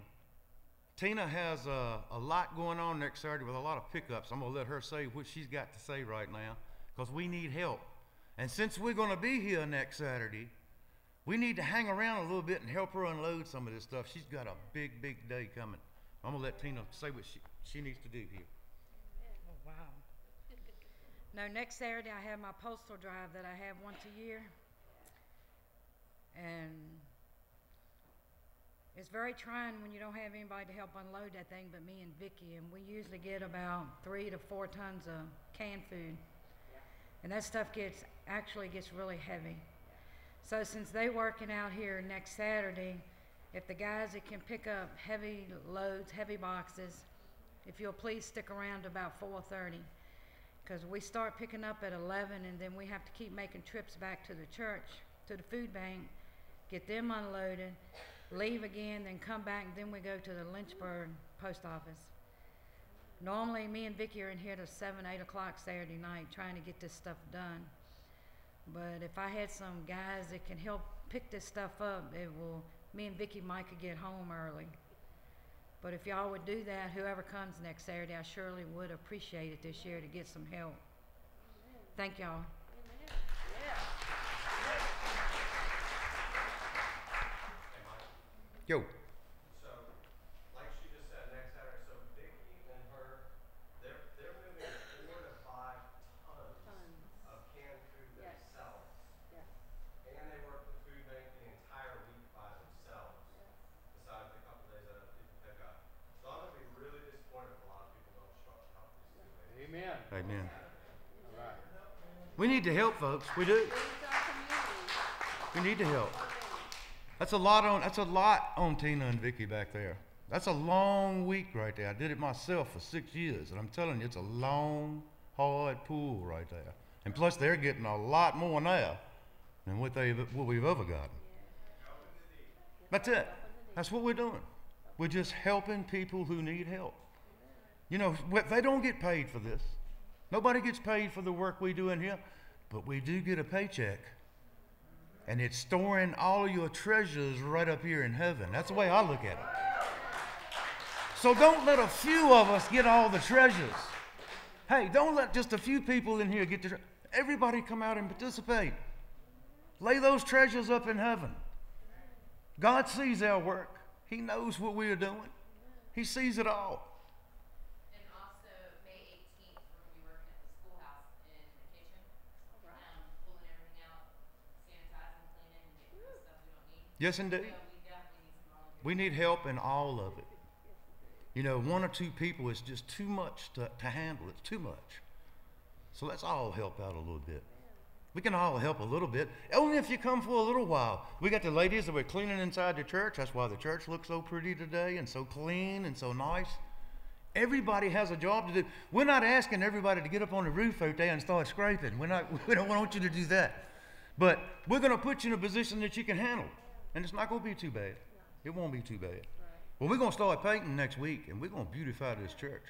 Tina has a, a lot going on next Saturday with a lot of pickups. I'm going to let her say what she's got to say right now because we need help. And since we're going to be here next Saturday, we need to hang around a little bit and help her unload some of this stuff. She's got a big, big day coming. I'm going to let Tina say what she, she needs to do here. No, next Saturday I have my postal drive that I have once a year. And it's very trying when you don't have anybody to help unload that thing but me and Vicky. And we usually get about three to four tons of canned food. And that stuff gets actually gets really heavy. So since they working out here next Saturday, if the guys that can pick up heavy loads, heavy boxes, if you'll please stick around about 4:30, because we start picking up at 11, and then we have to keep making trips back to the church, to the food bank, get them unloaded, leave again, then come back, and then we go to the Lynchburg post office. Normally, me and Vicky are in here till 7, 8 o'clock Saturday night trying to get this stuff done. But if I had some guys that can help pick this stuff up, it will, me and Vicky might could get home early. But if y'all would do that, whoever comes next Saturday, I surely would appreciate it this year to get some help. Thank y'all. Yo. So, like she just said, next Saturday, so Vicky and her, they're, they're moving four to five tons of canned food themselves. And they work the food bank the entire week by themselves, besides the couple days that other people pick up. So I'm gonna be really disappointed if a lot of people don't show up to help these two ladies. Amen. Amen. All right. We need to help, folks. We do. We need to help. That's a lot on. That's a lot on Tina and Vicky back there. That's a long week right there. I did it myself for six years, and I'm telling you, it's a long, hard pull right there. And plus, they're getting a lot more now than what they what we've ever gotten. That's it. That's what we're doing. We're just helping people who need help. You know, they don't get paid for this. Nobody gets paid for the work we do in here, but we do get a paycheck. And it's storing all your treasures right up here in heaven. That's the way I look at it. So don't let a few of us get all the treasures. Hey, don't let just a few people in here get the everybody come out and participate. Lay those treasures up in heaven. God sees our work. He knows what we are doing. He sees it all. And also, May 18th, we're gonna be working at the schoolhouse in the kitchen. Um, pulling everything out, sanitizing, cleaning, and getting rid of stuff we don't need. Yes, indeed. We need help in all of it. You know, one or two people is just too much to, to handle. It's too much. So let's all help out a little bit. We can all help a little bit, only if you come for a little while. We got the ladies that were cleaning inside the church. That's why the church looks so pretty today and so clean and so nice. Everybody has a job to do. We're not asking everybody to get up on the roof out there and start scraping. We're not, we don't want you to do that. But we're going to put you in a position that you can handle. And it's not going to be too bad. It won't be too bad. Well, we're going to start painting next week and we're going to beautify this church.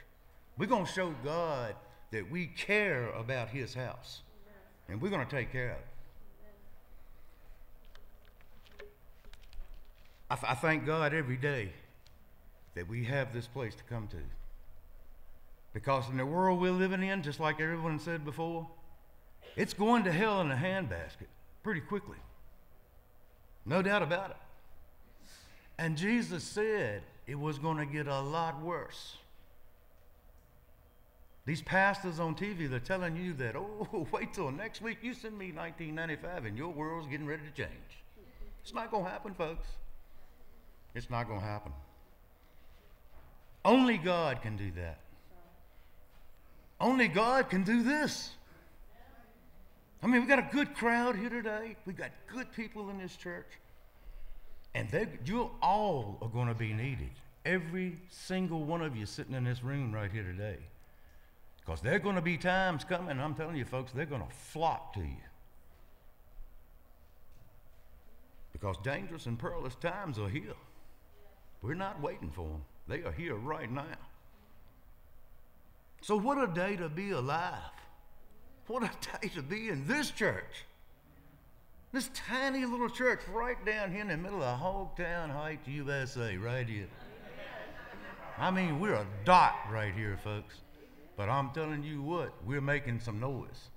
We're going to show God that we care about His house. And we're going to take care of it. I, I thank God every day that we have this place to come to. Because in the world we're living in, just like everyone said before, it's going to hell in a handbasket pretty quickly. No doubt about it. And Jesus said it was going to get a lot worse. These pastors on TV, they're telling you that, oh, wait till next week. You send me 1995 and your world's getting ready to change. It's not going to happen, folks. It's not going to happen. Only God can do that. Only God can do this. I mean, we've got a good crowd here today. We've got good people in this church. And they, you all are going to be needed. Every single one of you sitting in this room right here today. Because there are going to be times coming, I'm telling you, folks, they're going to flock to you. Because dangerous and perilous times are here. We're not waiting for them, they are here right now. So, what a day to be alive. What a day to be in this church. This tiny little church right down here in the middle of Hogtown Heights, USA, right here. I mean, we're a dot right here, folks. But I'm telling you what, we're making some noise.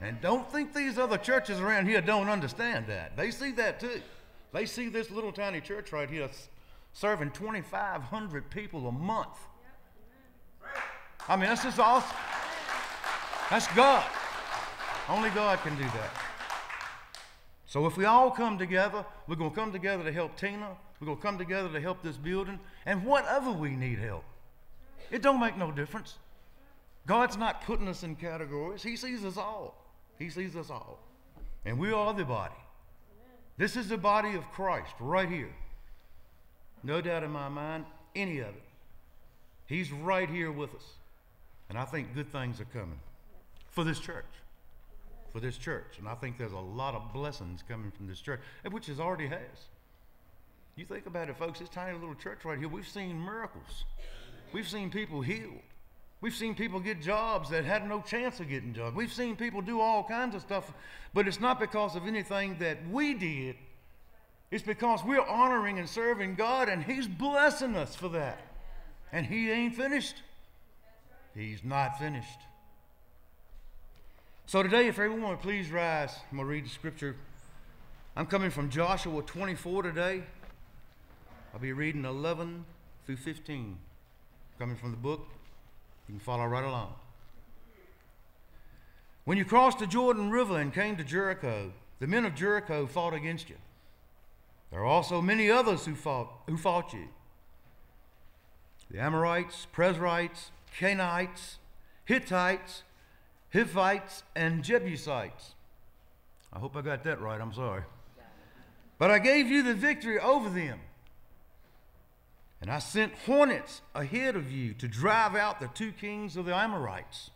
And don't think these other churches around here don't understand that. They see that too. They see this little tiny church right here serving 2,500 people a month. I mean, that's just awesome. That's God. Only God can do that. So if we all come together, we're going to come together to help Tina. We're going to come together to help this building. And whatever we need help, it don't make no difference. God's not putting us in categories. He sees us all. He sees us all. And we are the body. This is the body of Christ right here. No doubt in my mind, any of it. He's right here with us. And I think good things are coming for this church. For this church. And I think there's a lot of blessings coming from this church, which it already has. You think about it, folks, this tiny little church right here, we've seen miracles. We've seen people healed. We've seen people get jobs that had no chance of getting jobs. We've seen people do all kinds of stuff, but it's not because of anything that we did. It's because we're honoring and serving God, and He's blessing us for that. And He ain't finished. He's not finished. So today, if everyone would please rise, I'm going to read the scripture. I'm coming from Joshua 24 today. I'll be reading 11 through 15. Coming from the book you can follow right along. When you crossed the Jordan River and came to Jericho, the men of Jericho fought against you. There are also many others who fought, who fought you the Amorites, Perizzites, Canaanites, Hittites, Hivites, and Jebusites. I hope I got that right, I'm sorry. But I gave you the victory over them and I sent hornets ahead of you to drive out the two kings of the Amorites.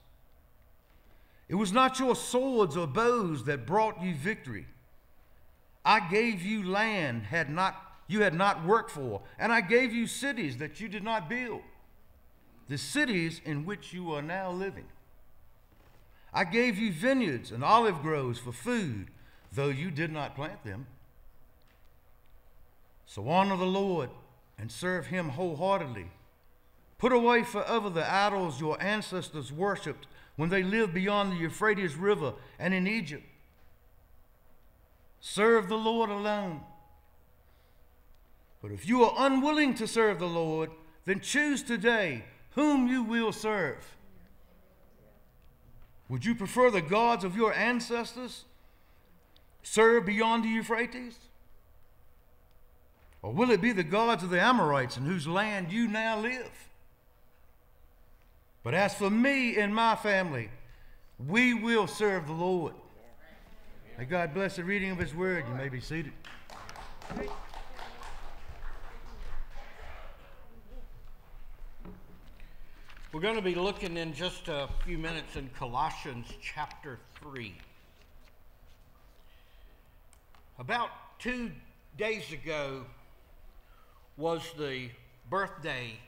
It was not your swords or bows that brought you victory. I gave you land had not you had not worked for, and I gave you cities that you did not build, the cities in which you are now living. I gave you vineyards and olive groves for food, though you did not plant them. So honor the Lord and serve him wholeheartedly. Put away forever the idols your ancestors worshipped when they lived beyond the Euphrates River and in Egypt. Serve the Lord alone. But if you are unwilling to serve the Lord, then choose today whom you will serve. Would you prefer the gods of your ancestors serve beyond the Euphrates? Or will it be the gods of the Amorites in whose land you now live? But as for me and my family, we will serve the Lord. May God bless the reading of His word. You may be seated. We're going to be looking in just a few minutes in Colossians chapter 3. About two days ago, was the birthday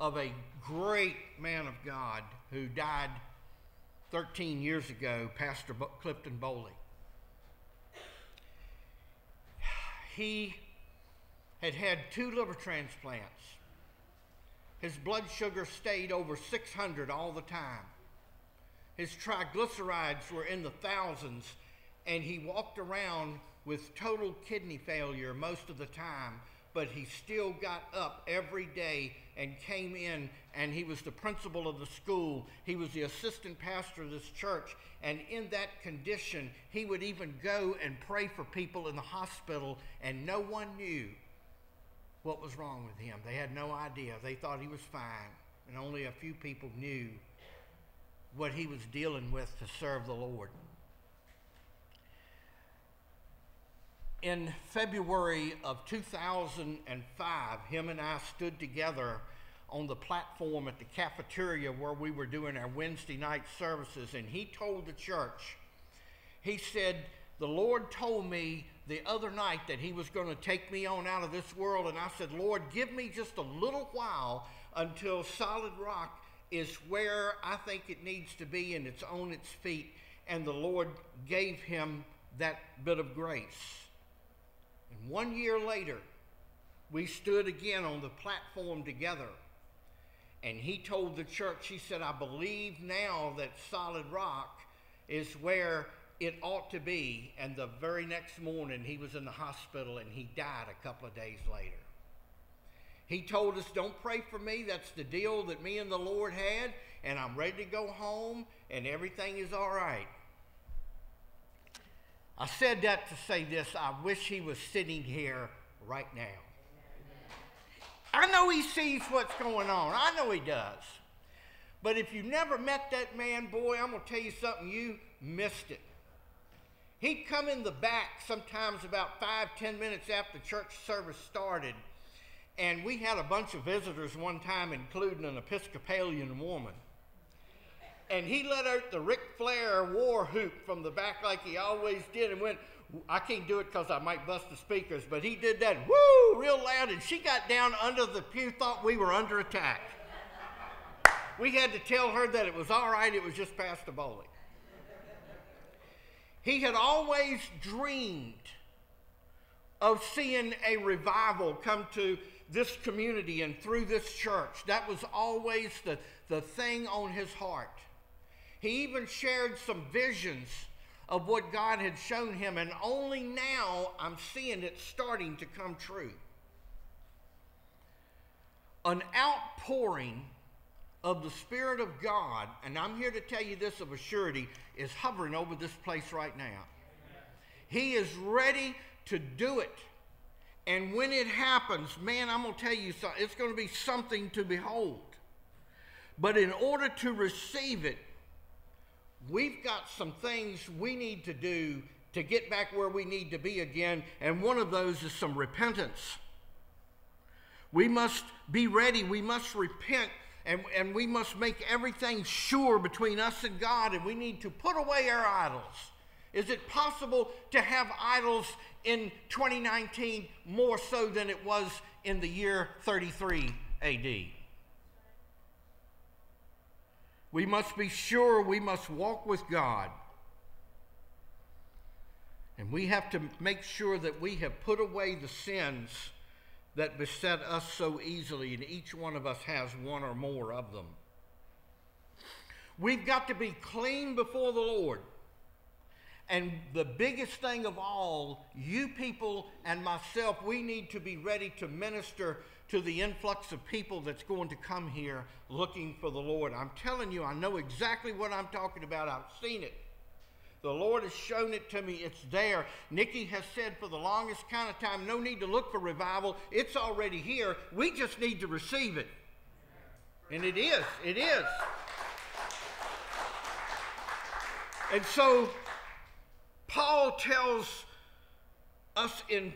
of a great man of God who died 13 years ago, Pastor Clifton Bowley. He had had two liver transplants his blood sugar stayed over 600 all the time. His triglycerides were in the thousands, and he walked around with total kidney failure most of the time, but he still got up every day and came in, and he was the principal of the school. He was the assistant pastor of this church, and in that condition, he would even go and pray for people in the hospital, and no one knew what was wrong with him. They had no idea. They thought he was fine, and only a few people knew what he was dealing with to serve the Lord. In February of 2005, him and I stood together on the platform at the cafeteria where we were doing our Wednesday night services, and he told the church, he said, The Lord told me the other night that he was going to take me on out of this world, and I said, Lord, give me just a little while until solid rock is where I think it needs to be and it's on its feet. And the Lord gave him that bit of grace. And one year later, we stood again on the platform together. And he told the church, he said, I believe now that solid rock is where it ought to be. And the very next morning, he was in the hospital and he died a couple of days later. He told us, Don't pray for me. That's the deal that me and the Lord had, and I'm ready to go home, and everything is all right. I said that to say this I wish he was sitting here right now. I know he sees what's going on, I know he does. But if you've never met that man, boy, I'm going to tell you something, you missed it. He'd come in the back sometimes about five, ten minutes after church service started and we had a bunch of visitors one time, including an Episcopalian woman. And he let out the Ric Flair war whoop from the back like he always did and went, I can't do it because I might bust the speakers, but he did that, woo, real loud, and she got down under the pew, thought we were under attack. We had to tell her that it was all right, it was just Pastor Bowley. He had always dreamed of seeing a revival come to this community and through this church. That was always the, the thing on his heart. He even shared some visions of what God had shown him, and only now I'm seeing it starting to come true. An outpouring of the Spirit of God, and I'm here to tell you this of a surety, is hovering over this place right now. He is ready to do it. And when it happens, man, I'm going to tell you something. It's going to be something to behold. But in order to receive it, we've got some things we need to do to get back where we need to be again. And one of those is some repentance. We must be ready. We must repent. And, and we must make everything sure between us and God. And we need to put away our idols. Is it possible to have idols in 2019 more so than it was in the year 33 AD. We must be sure we must walk with God. And we have to make sure that we have put away the sins that beset us so easily, and each one of us has one or more of them. We've got to be clean before the Lord. And the biggest thing of all, you people and myself, we need to be ready to minister to the influx of people that's going to come here looking for the Lord. I'm telling you, I know exactly what I'm talking about. I've seen it. The Lord has shown it to me. It's there. Nikki has said for the longest kind of time, no need to look for revival. It's already here. We just need to receive it. And it is. It is. And so Paul tells us in,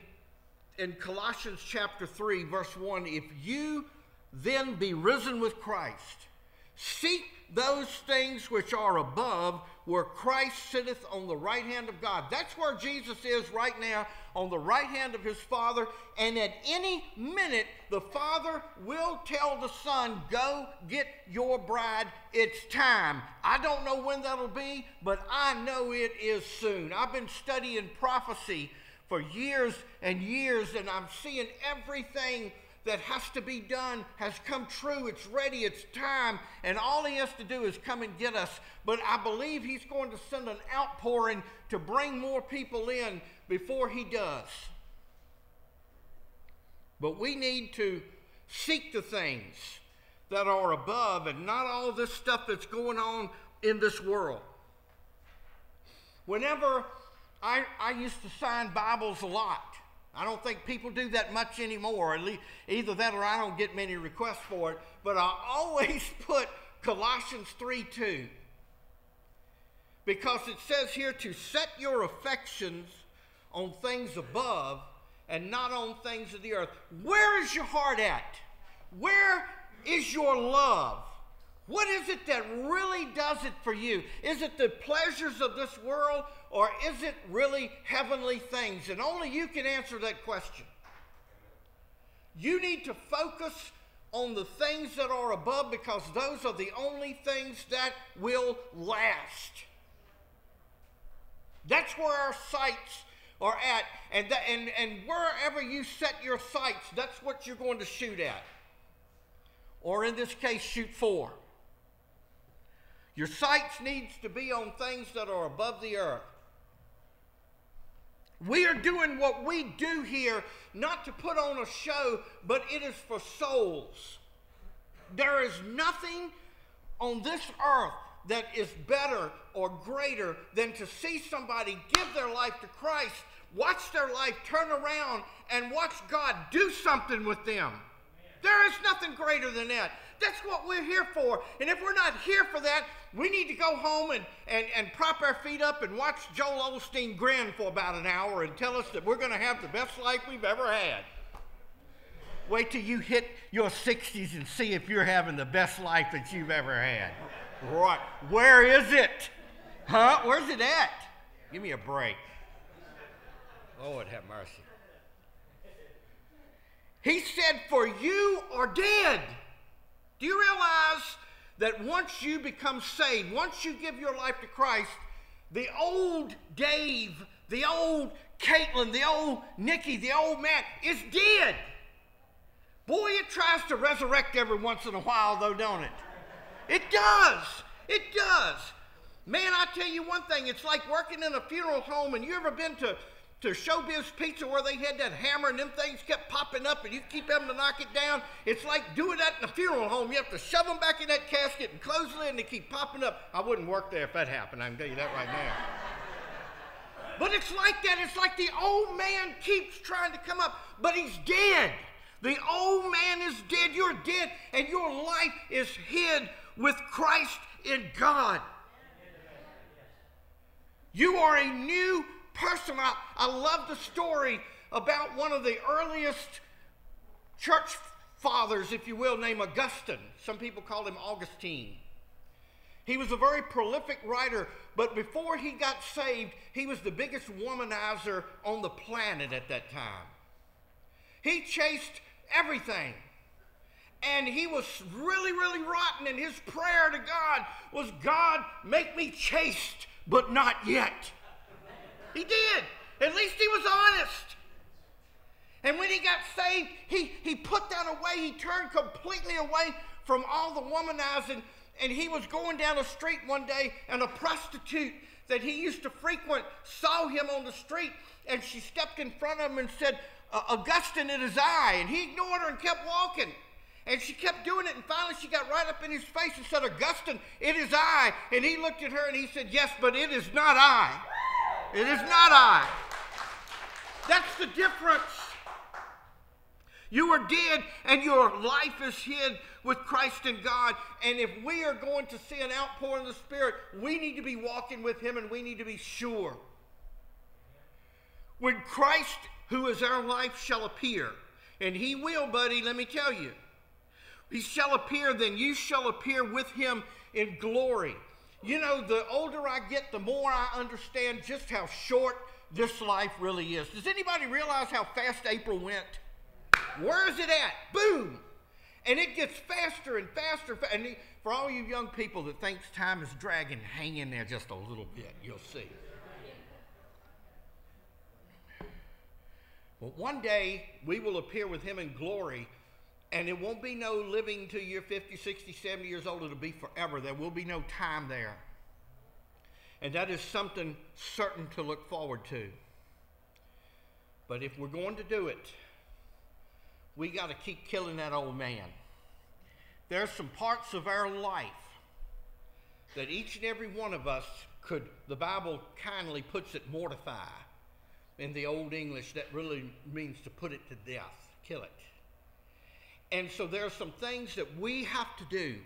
in Colossians chapter 3, verse 1 if you then be risen with Christ, seek those things which are above, where Christ sitteth on the right hand of God. That's where Jesus is right now, on the right hand of his Father. And at any minute, the Father will tell the Son, Go get your bride. It's time. I don't know when that'll be, but I know it is soon. I've been studying prophecy for years and years, and I'm seeing everything that has to be done has come true. It's ready, it's time, and all he has to do is come and get us. But I believe he's going to send an outpouring to bring more people in before he does. But we need to seek the things that are above and not all this stuff that's going on in this world. Whenever I, I used to sign Bibles a lot, I don't think people do that much anymore. At least either that or I don't get many requests for it. But I always put Colossians 3 2. Because it says here to set your affections on things above and not on things of the earth. Where is your heart at? Where is your love? What is it that really does it for you? Is it the pleasures of this world or is it really heavenly things? And only you can answer that question. You need to focus on the things that are above because those are the only things that will last. That's where our sights are at. And, and, and wherever you set your sights, that's what you're going to shoot at. Or in this case, shoot for. Your sights needs to be on things that are above the earth. We are doing what we do here not to put on a show, but it is for souls. There is nothing on this earth that is better or greater than to see somebody give their life to Christ, watch their life turn around, and watch God do something with them. There is nothing greater than that. That's what we're here for. And if we're not here for that, we need to go home and, and, and prop our feet up and watch Joel Osteen grin for about an hour and tell us that we're going to have the best life we've ever had. Wait till you hit your 60s and see if you're having the best life that you've ever had. Right. Where is it? Huh? Where's it at? Give me a break. Lord have mercy. He said, For you are dead. Do you realize that once you become saved, once you give your life to Christ, the old Dave, the old Caitlin, the old Nikki, the old Matt is dead. Boy, it tries to resurrect every once in a while, though, don't it? It does. It does. Man, I tell you one thing, it's like working in a funeral home, and you ever been to to Showbiz Pizza where they had that hammer and them things kept popping up and you keep having to knock it down. It's like doing that in a funeral home. You have to shove them back in that casket and close it and they keep popping up. I wouldn't work there if that happened. I can tell you that right now. But it's like that. It's like the old man keeps trying to come up, but he's dead. The old man is dead. You're dead, and your life is hid with Christ in God. You are a new person. I, I love the story about one of the earliest church fathers, if you will, named Augustine. Some people called him Augustine. He was a very prolific writer, but before he got saved, he was the biggest womanizer on the planet at that time. He chased everything. And he was really, really rotten, and his prayer to God was, God, make me chaste, but not yet. He did. At least he was honest. And when he got saved, he, he put that away. He turned completely away from all the womanizing. And he was going down the street one day, and a prostitute that he used to frequent saw him on the street. And she stepped in front of him and said, Augustine, it is I. And he ignored her and kept walking. And she kept doing it, and finally she got right up in his face and said, Augustine, it is I. And he looked at her and he said, Yes, but it is not I. It is not I. That's the difference. You are dead and your life is hid with Christ in God. And if we are going to see an outpouring of the Spirit, we need to be walking with Him and we need to be sure. When Christ, who is our life, shall appear, and He will, buddy, let me tell you, He shall appear, then you shall appear with Him in glory. You know, the older I get, the more I understand just how short this life really is. Does anybody realize how fast April went? Where is it at? Boom! And it gets faster and faster. And for all you young people that thinks time is dragging, hang in there just a little bit. You'll see. But one day we will appear with him in glory And it won't be no living till you're 50, 60, 70 years old. It'll be forever. There will be no time there. And that is something certain to look forward to. But if we're going to do it, we got to keep killing that old man. There's some parts of our life that each and every one of us could, the Bible kindly puts it, mortify. In the Old English, that really means to put it to death, kill it. And so there are some things that we have to do,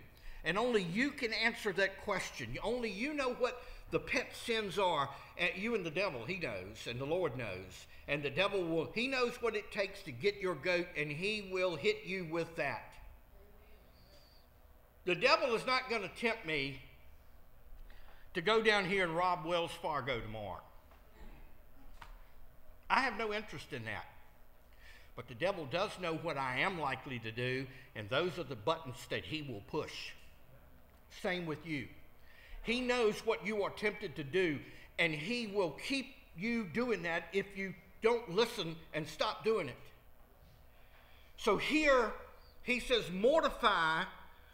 and only you can answer that question. Only you know what the pet sins are. You and the devil, he knows, and the Lord knows. And the devil will, he knows what it takes to get your goat, and he will hit you with that. The devil is not going to tempt me to go down here and rob Wells Fargo tomorrow. I have no interest in that. But the devil does know what I am likely to do, and those are the buttons that he will push. Same with you. He knows what you are tempted to do, and he will keep you doing that if you don't listen and stop doing it. So here he says, Mortify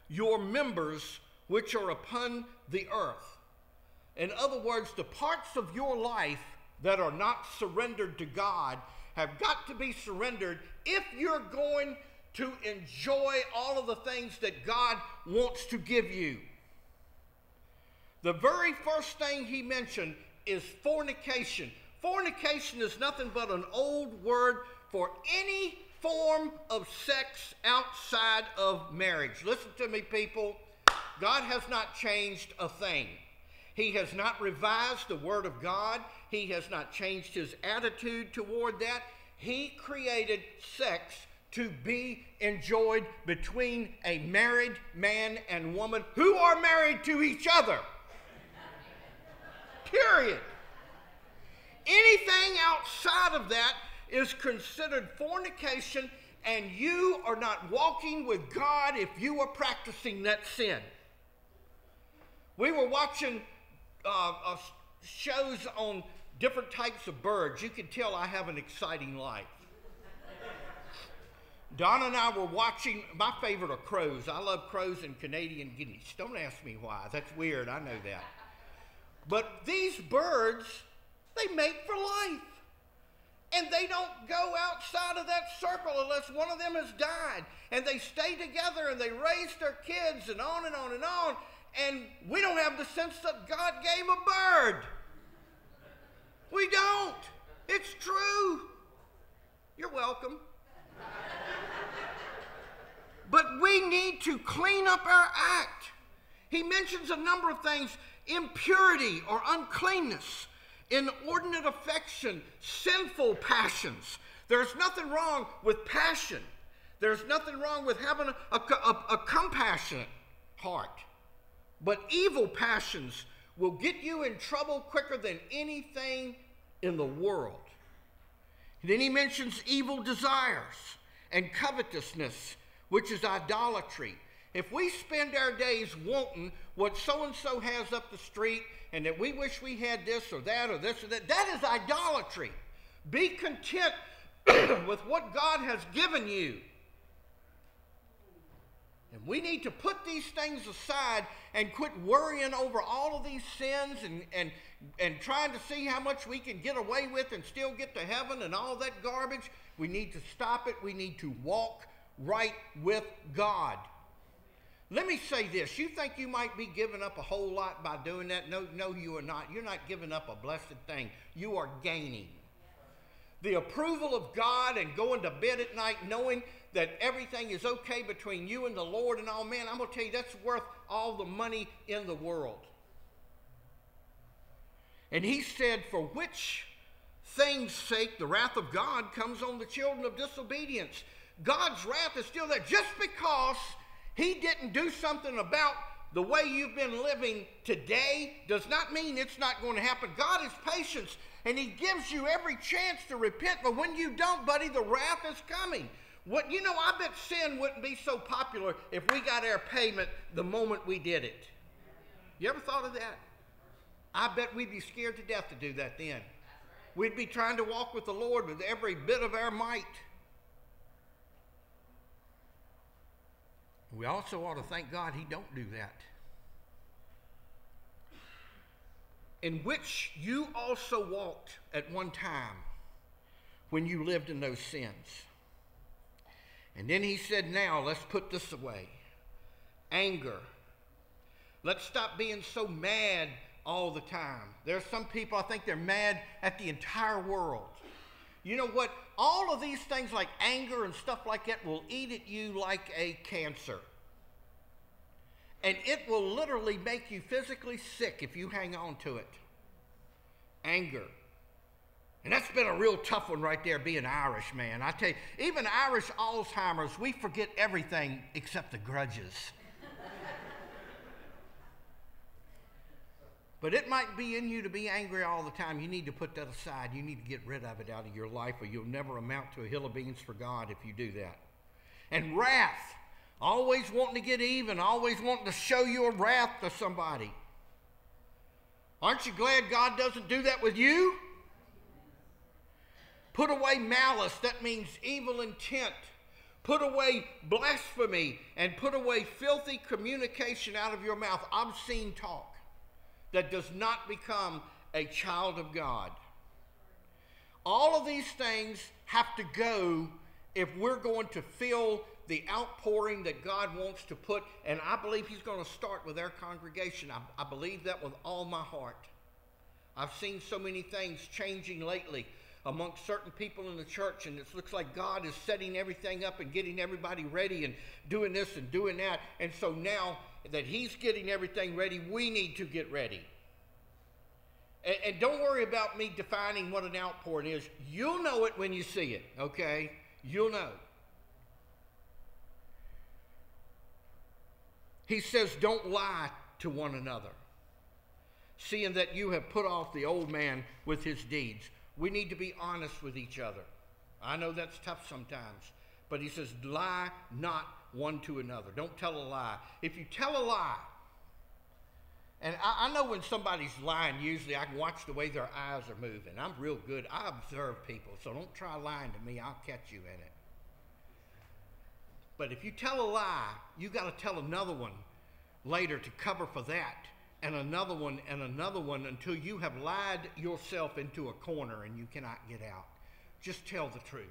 your members which are upon the earth. In other words, the parts of your life that are not surrendered to God have got to be surrendered if you're going to enjoy all of the things that God wants to give you. The very first thing he mentioned is fornication. Fornication is nothing but an old word for any form of sex outside of marriage. Listen to me, people. God has not changed a thing. He has not revised the Word of God. He has not changed his attitude toward that. He created sex to be enjoyed between a married man and woman who are married to each other. Period. Anything outside of that is considered fornication, and you are not walking with God if you are practicing that sin. We were watching uh, uh, shows on different types of birds. You can tell I have an exciting life. Donna and I were watching, my favorite are crows. I love crows and Canadian guineas. Don't ask me why. That's weird. I know that. But these birds, they mate for life. And they don't go outside of that circle unless one of them has died. And they stay together and they raise their kids and on and on and on. And we don't have the sense that God gave a bird. We don't. It's true. You're welcome. but we need to clean up our act. He mentions a number of things impurity or uncleanness, inordinate affection, sinful passions. There's nothing wrong with passion. There's nothing wrong with having a, a, a, compassionate heart. But evil passions will get you in trouble quicker than anything in the world. Then he mentions evil desires and covetousness, which is idolatry. If we spend our days wanting what so and so has up the street and that we wish we had this or that or this or that, that is idolatry. Be content with what God has given you. And we need to put these things aside and quit worrying over all of these sins and, and, and trying to see how much we can get away with and still get to heaven and all that garbage. We need to stop it. We need to walk right with God. Let me say this. You think you might be giving up a whole lot by doing that? No, no, you are not. You're not giving up a blessed thing. You are gaining. The approval of God and going to bed at night knowing that everything is okay between you and the Lord and all men, I'm going to tell you that's worth all the money in the world. And he said, For which things' sake the wrath of God comes on the children of disobedience. God's wrath is still there just because he didn't do something about the way you've been living today does not mean it's not going to happen. God is patient and he gives you every chance to repent, but when you don't, buddy, the wrath is coming. What you know, I bet sin wouldn't be so popular if we got our payment the moment we did it. You ever thought of that? I bet we'd be scared to death to do that then. We'd be trying to walk with the Lord with every bit of our might. we also ought to thank God he don't do that. In which you also walked at one time when you lived in those sins. And then he said, Now let's put this away anger. Let's stop being so mad all the time. There are some people, I think they're mad at the entire world. You know what? All of these things like anger and stuff like that will eat at you like a cancer. And it will literally make you physically sick if you hang on to it. Anger. And that's been a real tough one right there, being Irish, man. I tell you, even Irish Alzheimer's, we forget everything except the grudges. But it might be in you to be angry all the time. You need to put that aside. You need to get rid of it out of your life, or you'll never amount to a hill of beans for God if you do that. And wrath, always wanting to get even, always wanting to show your wrath to somebody. Aren't you glad God doesn't do that with you? Put away malice, that means evil intent. Put away blasphemy and put away filthy communication out of your mouth, obscene talk that does not become a child of God. All of these things have to go if we're going to feel the outpouring that God wants to put, and I believe He's going to start with our congregation. I, I believe that with all my heart. I've seen so many things changing lately amongst certain people in the church, and it looks like God is setting everything up and getting everybody ready and doing this and doing that. And so now that He's getting everything ready, we need to get ready. And, and don't worry about me defining what an outpouring is. You'll know it when you see it, okay? You'll know. He says, Don't lie to one another, seeing that you have put off the old man with his deeds. We need to be honest with each other. I know that's tough sometimes, but he says, Lie not one to another. Don't tell a lie. If you tell a lie, and I, I, know when somebody's lying, usually I can watch the way their eyes are moving. I'm real good. I observe people, so don't try lying to me. I'll catch you in it. But if you tell a lie, you got to tell another one later to cover for that, and another one, and another one until you have lied yourself into a corner and you cannot get out. Just tell the truth.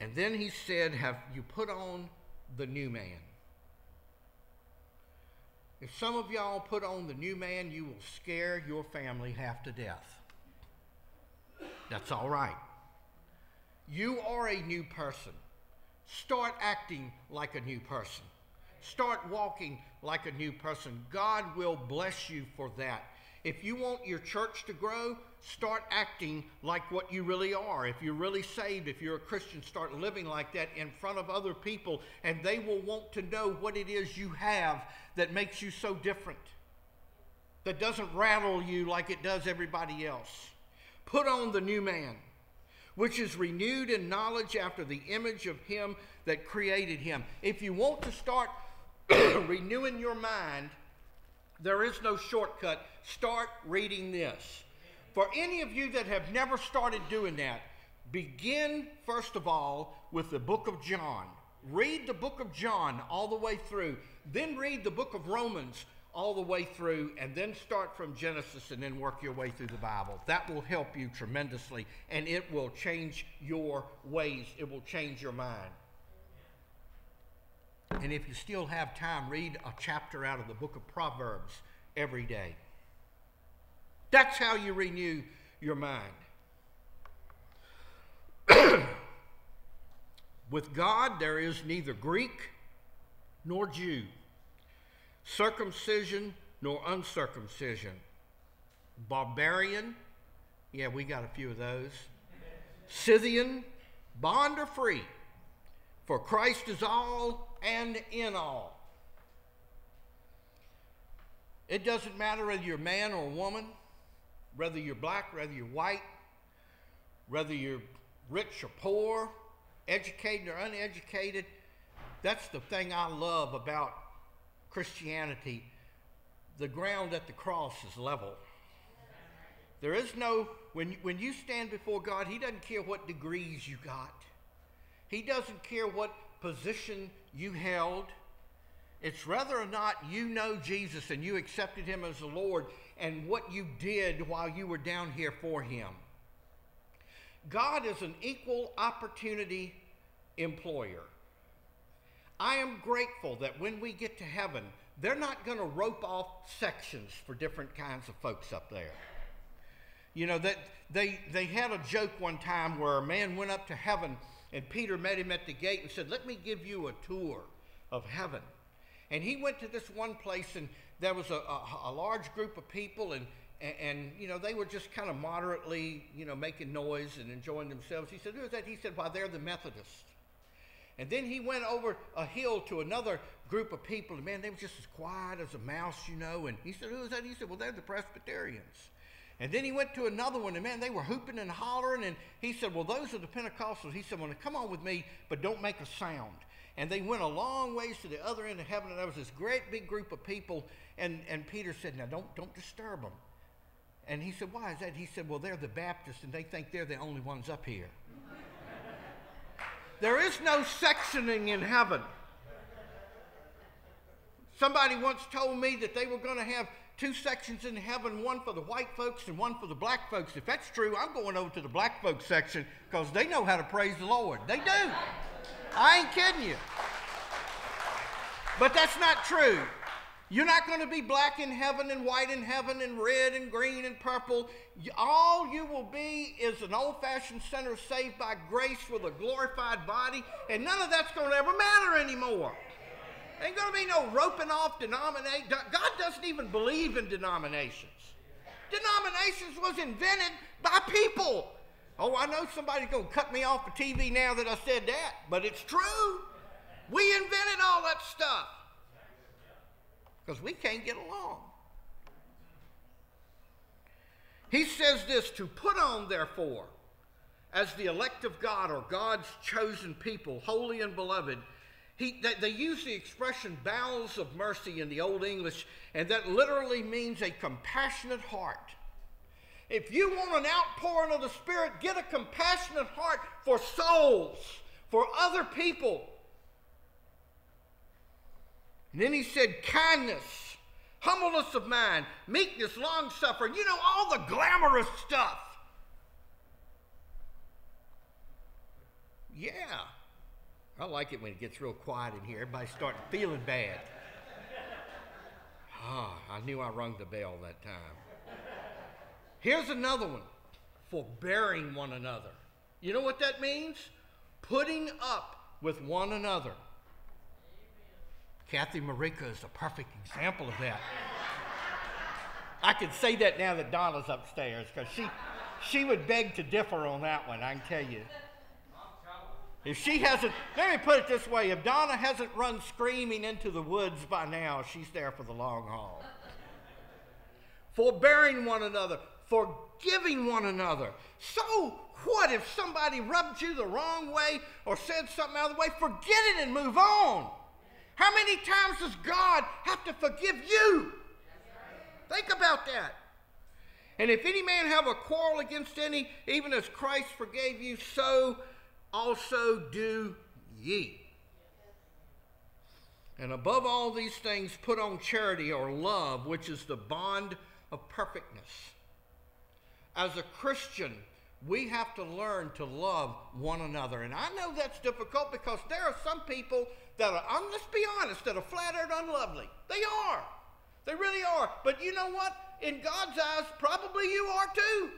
And then he said, Have you put on the new man? If some of y'all put on the new man, you will scare your family half to death. That's all right. You are a new person. Start acting like a new person. Start walking like a new person. God will bless you for that. If you want your church to grow, start acting like what you really are. If you're really saved, if you're a Christian, start living like that in front of other people, and they will want to know what it is you have that makes you so different, that doesn't rattle you like it does everybody else. Put on the new man, which is renewed in knowledge after the image of him that created him. If you want to start renewing your mind, there is no shortcut. Start reading this. For any of you that have never started doing that, begin first of all with the book of John. Read the book of John all the way through. Then read the book of Romans all the way through, and then start from Genesis and then work your way through the Bible. That will help you tremendously, and it will change your ways, it will change your mind. And if you still have time, read a chapter out of the book of Proverbs every day. That's how you renew your mind. With God, there is neither Greek nor Jew, circumcision nor uncircumcision, barbarian, yeah, we got a few of those, Scythian, bond or free, for Christ is all and in all. It doesn't matter whether you're man or woman, whether you're black, whether you're white, whether you're rich or poor, educated or uneducated. That's the thing I love about Christianity. The ground at the cross is level. There is no, when, when you stand before God, He doesn't care what degrees you got. He doesn't care what position you held. It's whether or not you know Jesus and you accepted him as the Lord and what you did while you were down here for him. God is an equal opportunity employer. I am grateful that when we get to heaven, they're not going to rope off sections for different kinds of folks up there. You know, that they, they had a joke one time where a man went up to heaven and Peter met him at the gate and said, Let me give you a tour of heaven. And he went to this one place and there was a, a, a large group of people and, and, and, you know, they were just kind of moderately, you know, making noise and enjoying themselves. He said, Who is that? He said, Why, they're the Methodists. And then he went over a hill to another group of people, and man, they were just as quiet as a mouse, you know. And he said, Who is that? He said, Well, they're the Presbyterians. And then he went to another one, and man, they were hooping and hollering. And he said, Well, those are the Pentecostals. He said, Well, come on with me, but don't make a sound. And they went a long ways to the other end of heaven, and there was this great big group of people. And, and Peter said, Now, don't, don't disturb them. And he said, Why is that? He said, Well, they're the Baptists, and they think they're the only ones up here. There is no sectioning in heaven. Somebody once told me that they were going to have two sections in heaven, one for the white folks and one for the black folks. If that's true, I'm going over to the black folks section because they know how to praise the Lord. They do. I ain't kidding you. But that's not true. You're not going to be black in heaven and white in heaven and red and green and purple. All you will be is an old fashioned sinner saved by grace with a glorified body, and none of that's going to ever matter anymore. Ain't going to be no roping off denomination. God doesn't even believe in denominations. Denominations was invented by people. Oh, I know somebody's going to cut me off the TV now that I said that, but it's true. We invented all that stuff because we can't get along. He says this to put on, therefore, as the elect of God or God's chosen people, holy and beloved, he, they, they, use the expression bowels of mercy in the Old English, and that literally means a compassionate heart. If you want an outpouring of the Spirit, get a compassionate heart for souls, for other people. And then he said, kindness, humbleness of mind, meekness, long suffering. You know, all the glamorous stuff. Yeah. I like it when it gets real quiet in here. Everybody's starting feeling bad. Ah, oh, I knew I rung the bell that time. Here's another one forbearing one another. You know what that means? Putting up with one another. Kathy Marika is a perfect example of that. I can say that now that Donna's upstairs because she, she would beg to differ on that one, I can tell you. If she hasn't, let me put it this way if Donna hasn't run screaming into the woods by now, she's there for the long haul. Forbearing one another, forgiving one another. So what if somebody rubbed you the wrong way or said something out of the way? Forget it and move on. How many times does God have to forgive you? Think about that. And if any man have a quarrel against any, even as Christ forgave you, so also do ye. And above all these things, put on charity or love, which is the bond of perfectness. As a Christian, we have to learn to love one another. And I know that's difficult because there are some people that are, um, let's be honest, that are flat out unlovely. They are. They really are. But you know what? In God's eyes, probably you are too.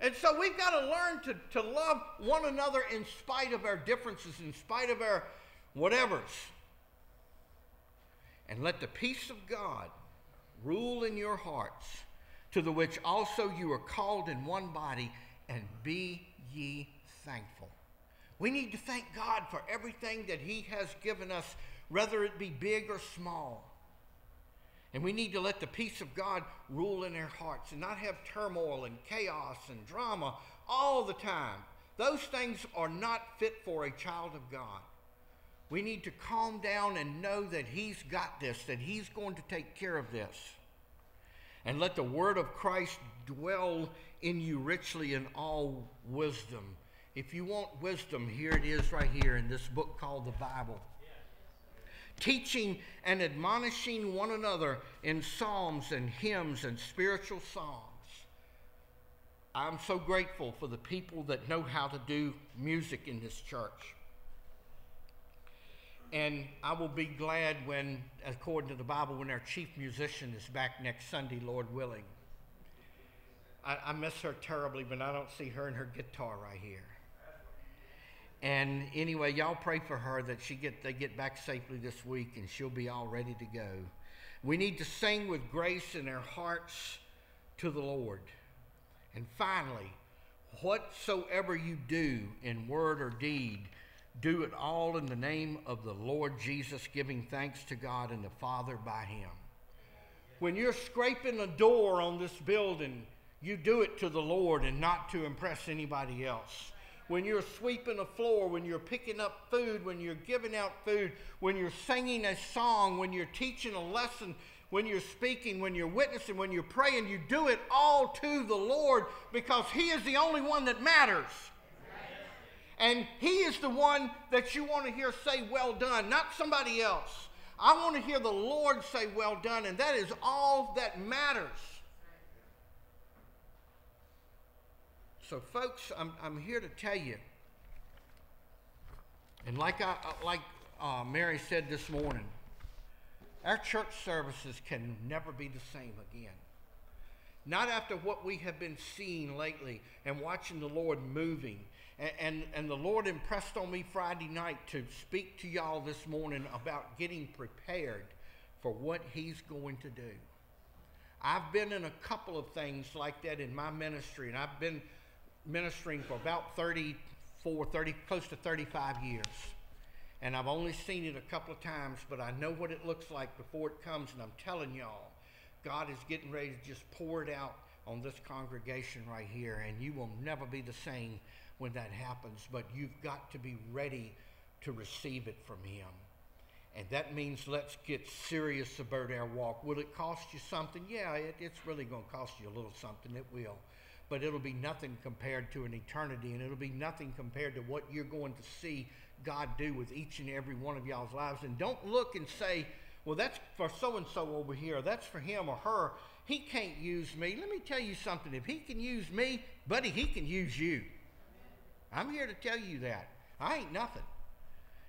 And so we've got to learn to, to love one another in spite of our differences, in spite of our whatevers. And let the peace of God rule in your hearts, to the which also you are called in one body, and be ye thankful. We need to thank God for everything that He has given us, whether it be big or small. And we need to let the peace of God rule in our hearts and not have turmoil and chaos and drama all the time. Those things are not fit for a child of God. We need to calm down and know that He's got this, that He's going to take care of this. And let the word of Christ dwell in you richly in all wisdom If you want wisdom, here it is right here in this book called the Bible. Teaching and admonishing one another in psalms and hymns and spiritual songs. I'm so grateful for the people that know how to do music in this church. And I will be glad when, according to the Bible, when our chief musician is back next Sunday, Lord willing. I, I miss her terribly, but I don't see her and her guitar right here. And anyway, y'all pray for her that she get they get back safely this week and she'll be all ready to go. We need to sing with grace in our hearts to the Lord. And finally, whatsoever you do in word or deed, do it all in the name of the Lord Jesus, giving thanks to God and the Father by Him. When you're scraping a door on this building, you do it to the Lord and not to impress anybody else. When you're sweeping a floor, when you're picking up food, when you're giving out food, when you're singing a song, when you're teaching a lesson, when you're speaking, when you're witnessing, when you're praying, you do it all to the Lord because He is the only one that matters. And He is the one that you want to hear say, Well done, not somebody else. I want to hear the Lord say, Well done, and that is all that matters. So, folks, I'm, I'm here to tell you, and like, I, like uh, Mary said this morning, our church services can never be the same again. Not after what we have been seeing lately and watching the Lord moving. And, and, and the Lord impressed on me Friday night to speak to y'all this morning about getting prepared for what He's going to do. I've been in a couple of things like that in my ministry, and I've been ministering for about 34, 30, close to 35 years. And I've only seen it a couple of times, but I know what it looks like before it comes, and I'm telling y'all, God is getting ready to just pour it out on this congregation right here, and you will never be the same when that happens, but you've got to be ready to receive it from Him. And that means let's get serious about our walk. Will it cost you something? Yeah, it, it's really going to cost you a little something. It will but it'll be nothing compared to an eternity, and it'll be nothing compared to what you're going to see God do with each and every one of y'all's lives. And don't look and say, well, that's for so and so over here, that's for him or her. He can't use me. Let me tell you something. If he can use me, buddy, he can use you. I'm here to tell you that. I ain't nothing.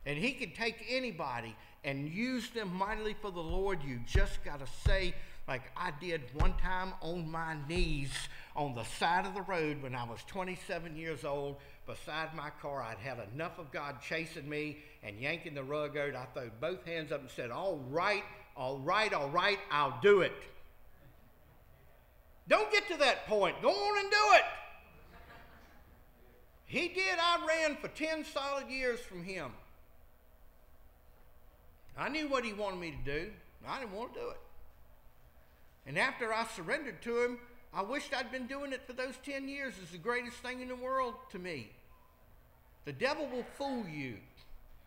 And he can take anybody and use them mightily for the Lord. You just got to say, like I did one time on my knees on the side of the road when I was 27 years old beside my car. I'd had enough of God chasing me and yanking the rug out. I threw both hands up and said, All right, all right, all right, I'll do it. Don't get to that point. Go on and do it. He did. I ran for 10 solid years from him. I knew what he wanted me to do. I didn't want to do it. And after I surrendered to him, I wished I'd been doing it for those 10 years. It's the greatest thing in the world to me. The devil will fool you.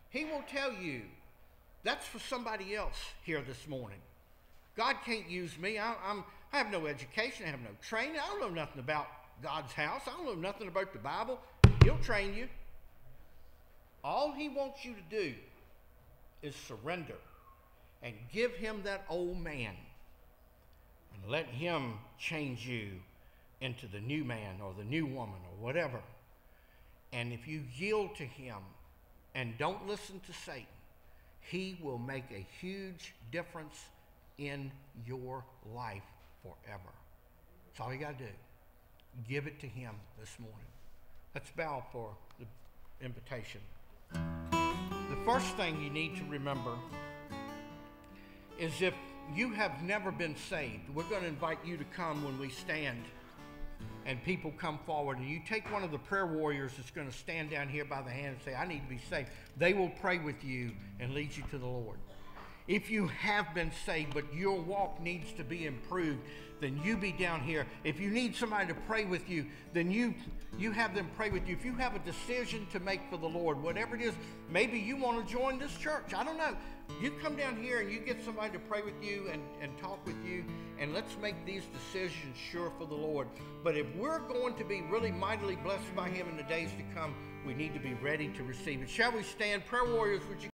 He will tell you that's for somebody else here this morning. God can't use me. I, I'm, I have no education. I have no training. I don't know nothing about God's house. I don't know nothing about the Bible. He'll train you. All he wants you to do is surrender and give him that old man and let Him change you into the new man or the new woman or whatever. And if you yield to Him and don't listen to Satan, He will make a huge difference in your life forever. That's all you got to do. Give it to Him this morning. Let's bow for the invitation. The first thing you need to remember is if you have never been saved, we're going to invite you to come when we stand and people come forward and you take one of the prayer warriors that's going to stand down here by the hand and say, I need to be saved. They will pray with you and lead you to the Lord. If you have been saved, but your walk needs to be improved, then you be down here. If you need somebody to pray with you, then you you have them pray with you. If you have a decision to make for the Lord, whatever it is, maybe you want to join this church. I don't know. You come down here and you get somebody to pray with you and, and talk with you, and let's make these decisions sure for the Lord. But if we're going to be really mightily blessed by Him in the days to come, we need to be ready to receive it. Shall we stand? Prayer warriors, would you